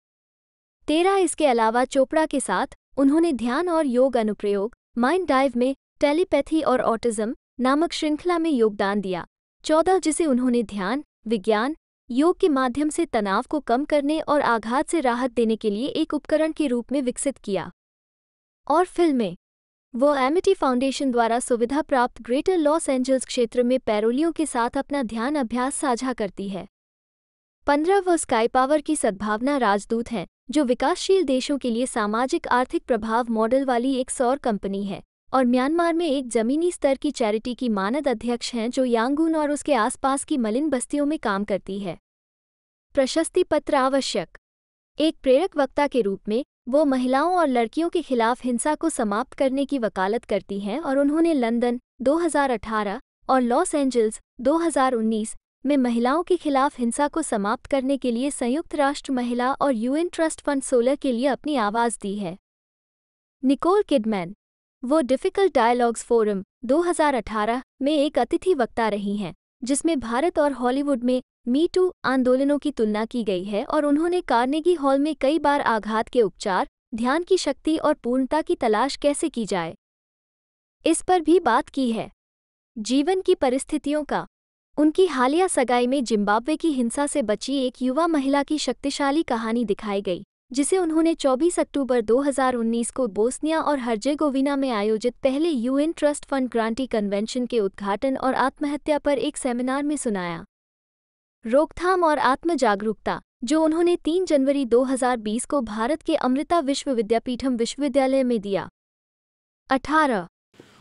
तेरह इसके अलावा चोपड़ा के साथ उन्होंने ध्यान और योग अनुप्रयोग, माइंड डाइव में टेलीपैथी और ऑटिज्म नामक श्रृंखला में योगदान दिया। चौदह जिसे उन्होंने ध्यान, विज्ञान, योग के माध्यम से तनाव को कम करने और आघात से राहत देने के लिए एक उपकरण के रूप में विकसित किया। और फ़िल्में वो एमिटी फाउंडेशन द्वारा सुविधा प्राप्त ग्रेटर लॉस एंजल्स क्षेत्र में पैरोलियों के साथ अपना ध्यान अभ्यास साझा करती है। पंद्रह वो स्काई पावर की सद्भावना राजदूत हैं, जो विकासशील देशों के लिए सामाजिक आर्थिक प्रभाव मॉडल वाली एक सौर कंपनी है, और म्यांमार में एक जमीनी स्तर की चैरिटी की मानद अध्यक्ष हैं जो यांगून और उसके आसपास की मलिन बस्तियों में काम करती है। प्रशस्ति पत्र आवश्यक। एक प्रेरक वक्ता के रूप में वो महिलाओं और लड़कियों के खिलाफ हिंसा को समाप्त करने की वकालत करती हैं और उन्होंने लंदन 2018 और लॉस एंजल्स 2019 में महिलाओं के खिलाफ हिंसा को समाप्त करने के लिए संयुक्त राष्ट्र महिला और यूएन ट्रस्ट फंड सोलर के लिए अपनी आवाज़ दी है। निकोल किडमैन, वो डिफ़िकल्ट डायलॉग्स फोरम 2018 में एक अतिथि वक्ता रही हैं, जिसमें भारत और हॉलीवुड में मी टू आंदोलनों की तुलना की गई है और उन्होंने कार्नेगी हॉल में कई बार आघात के उपचार, ध्यान की शक्ति और पूर्णता की तलाश कैसे की जाए? इस पर भी बात की है। जीवन की परिस्थितियों का। उनकी हालिया सगाई में जिम्बाब्वे की हिंसा से बची एक युवा महिला की शक्तिशाली कहानी दिखाई गई, जिसे उन्होंने 24 अक्टूबर 2019 को बोस्निया और हर्जेगोविना में आयोजित पहले UN trust fund grantee convention के उद्घाटन और आत्महत्या पर एक सेमिनार में सुनाया। रोकथाम और आत्म जागरूकता जो उन्होंने 3 जनवरी 2020 को भारत के अमृता विश्व विद्यापीठम विश्वविद्यालय में दिया। 18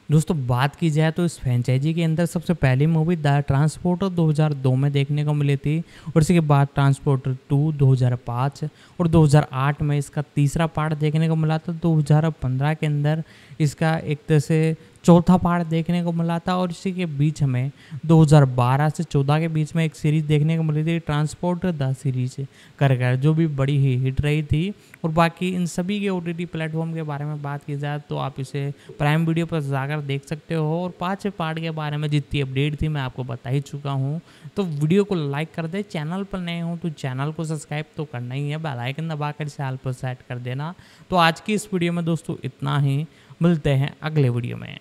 दोस्तों, बात की जाए तो इस फ्रेंचाइजी के अंदर सबसे पहली मूवी द ट्रांसपोर्टर 2002 में देखने को मिली थी, और इसके बाद ट्रांसपोर्टर 2 2005 और 2008 में इसका तीसरा पार्ट देखने को मिला था। 2015 के अंदर इसका एक तरह से चौथा पार्ट देखने को मिला था और इसी के बीच हमें 2012 से 14 के बीच में एक सीरीज़ देखने को मिली थी ट्रांसपोर्टर द सीरीज़ कर कर जो भी बड़ी ही हिट रही थी। और बाकी इन सभी के ओ टी प्लेटफॉर्म के बारे में बात की जाए तो आप इसे प्राइम वीडियो पर जाकर देख सकते हो और पाँच पार्ट के बारे में जितनी अपडेट थी मैं आपको बता ही चुका हूँ। तो वीडियो को लाइक कर दे चैनल पर नए हो तो चैनल को सब्सक्राइब तो करना ही है बेल आइकन दबाकर इसे आल पर सेट कर देना। तो आज की इस वीडियो में दोस्तों इतना ही, मिलते हैं अगले वीडियो में।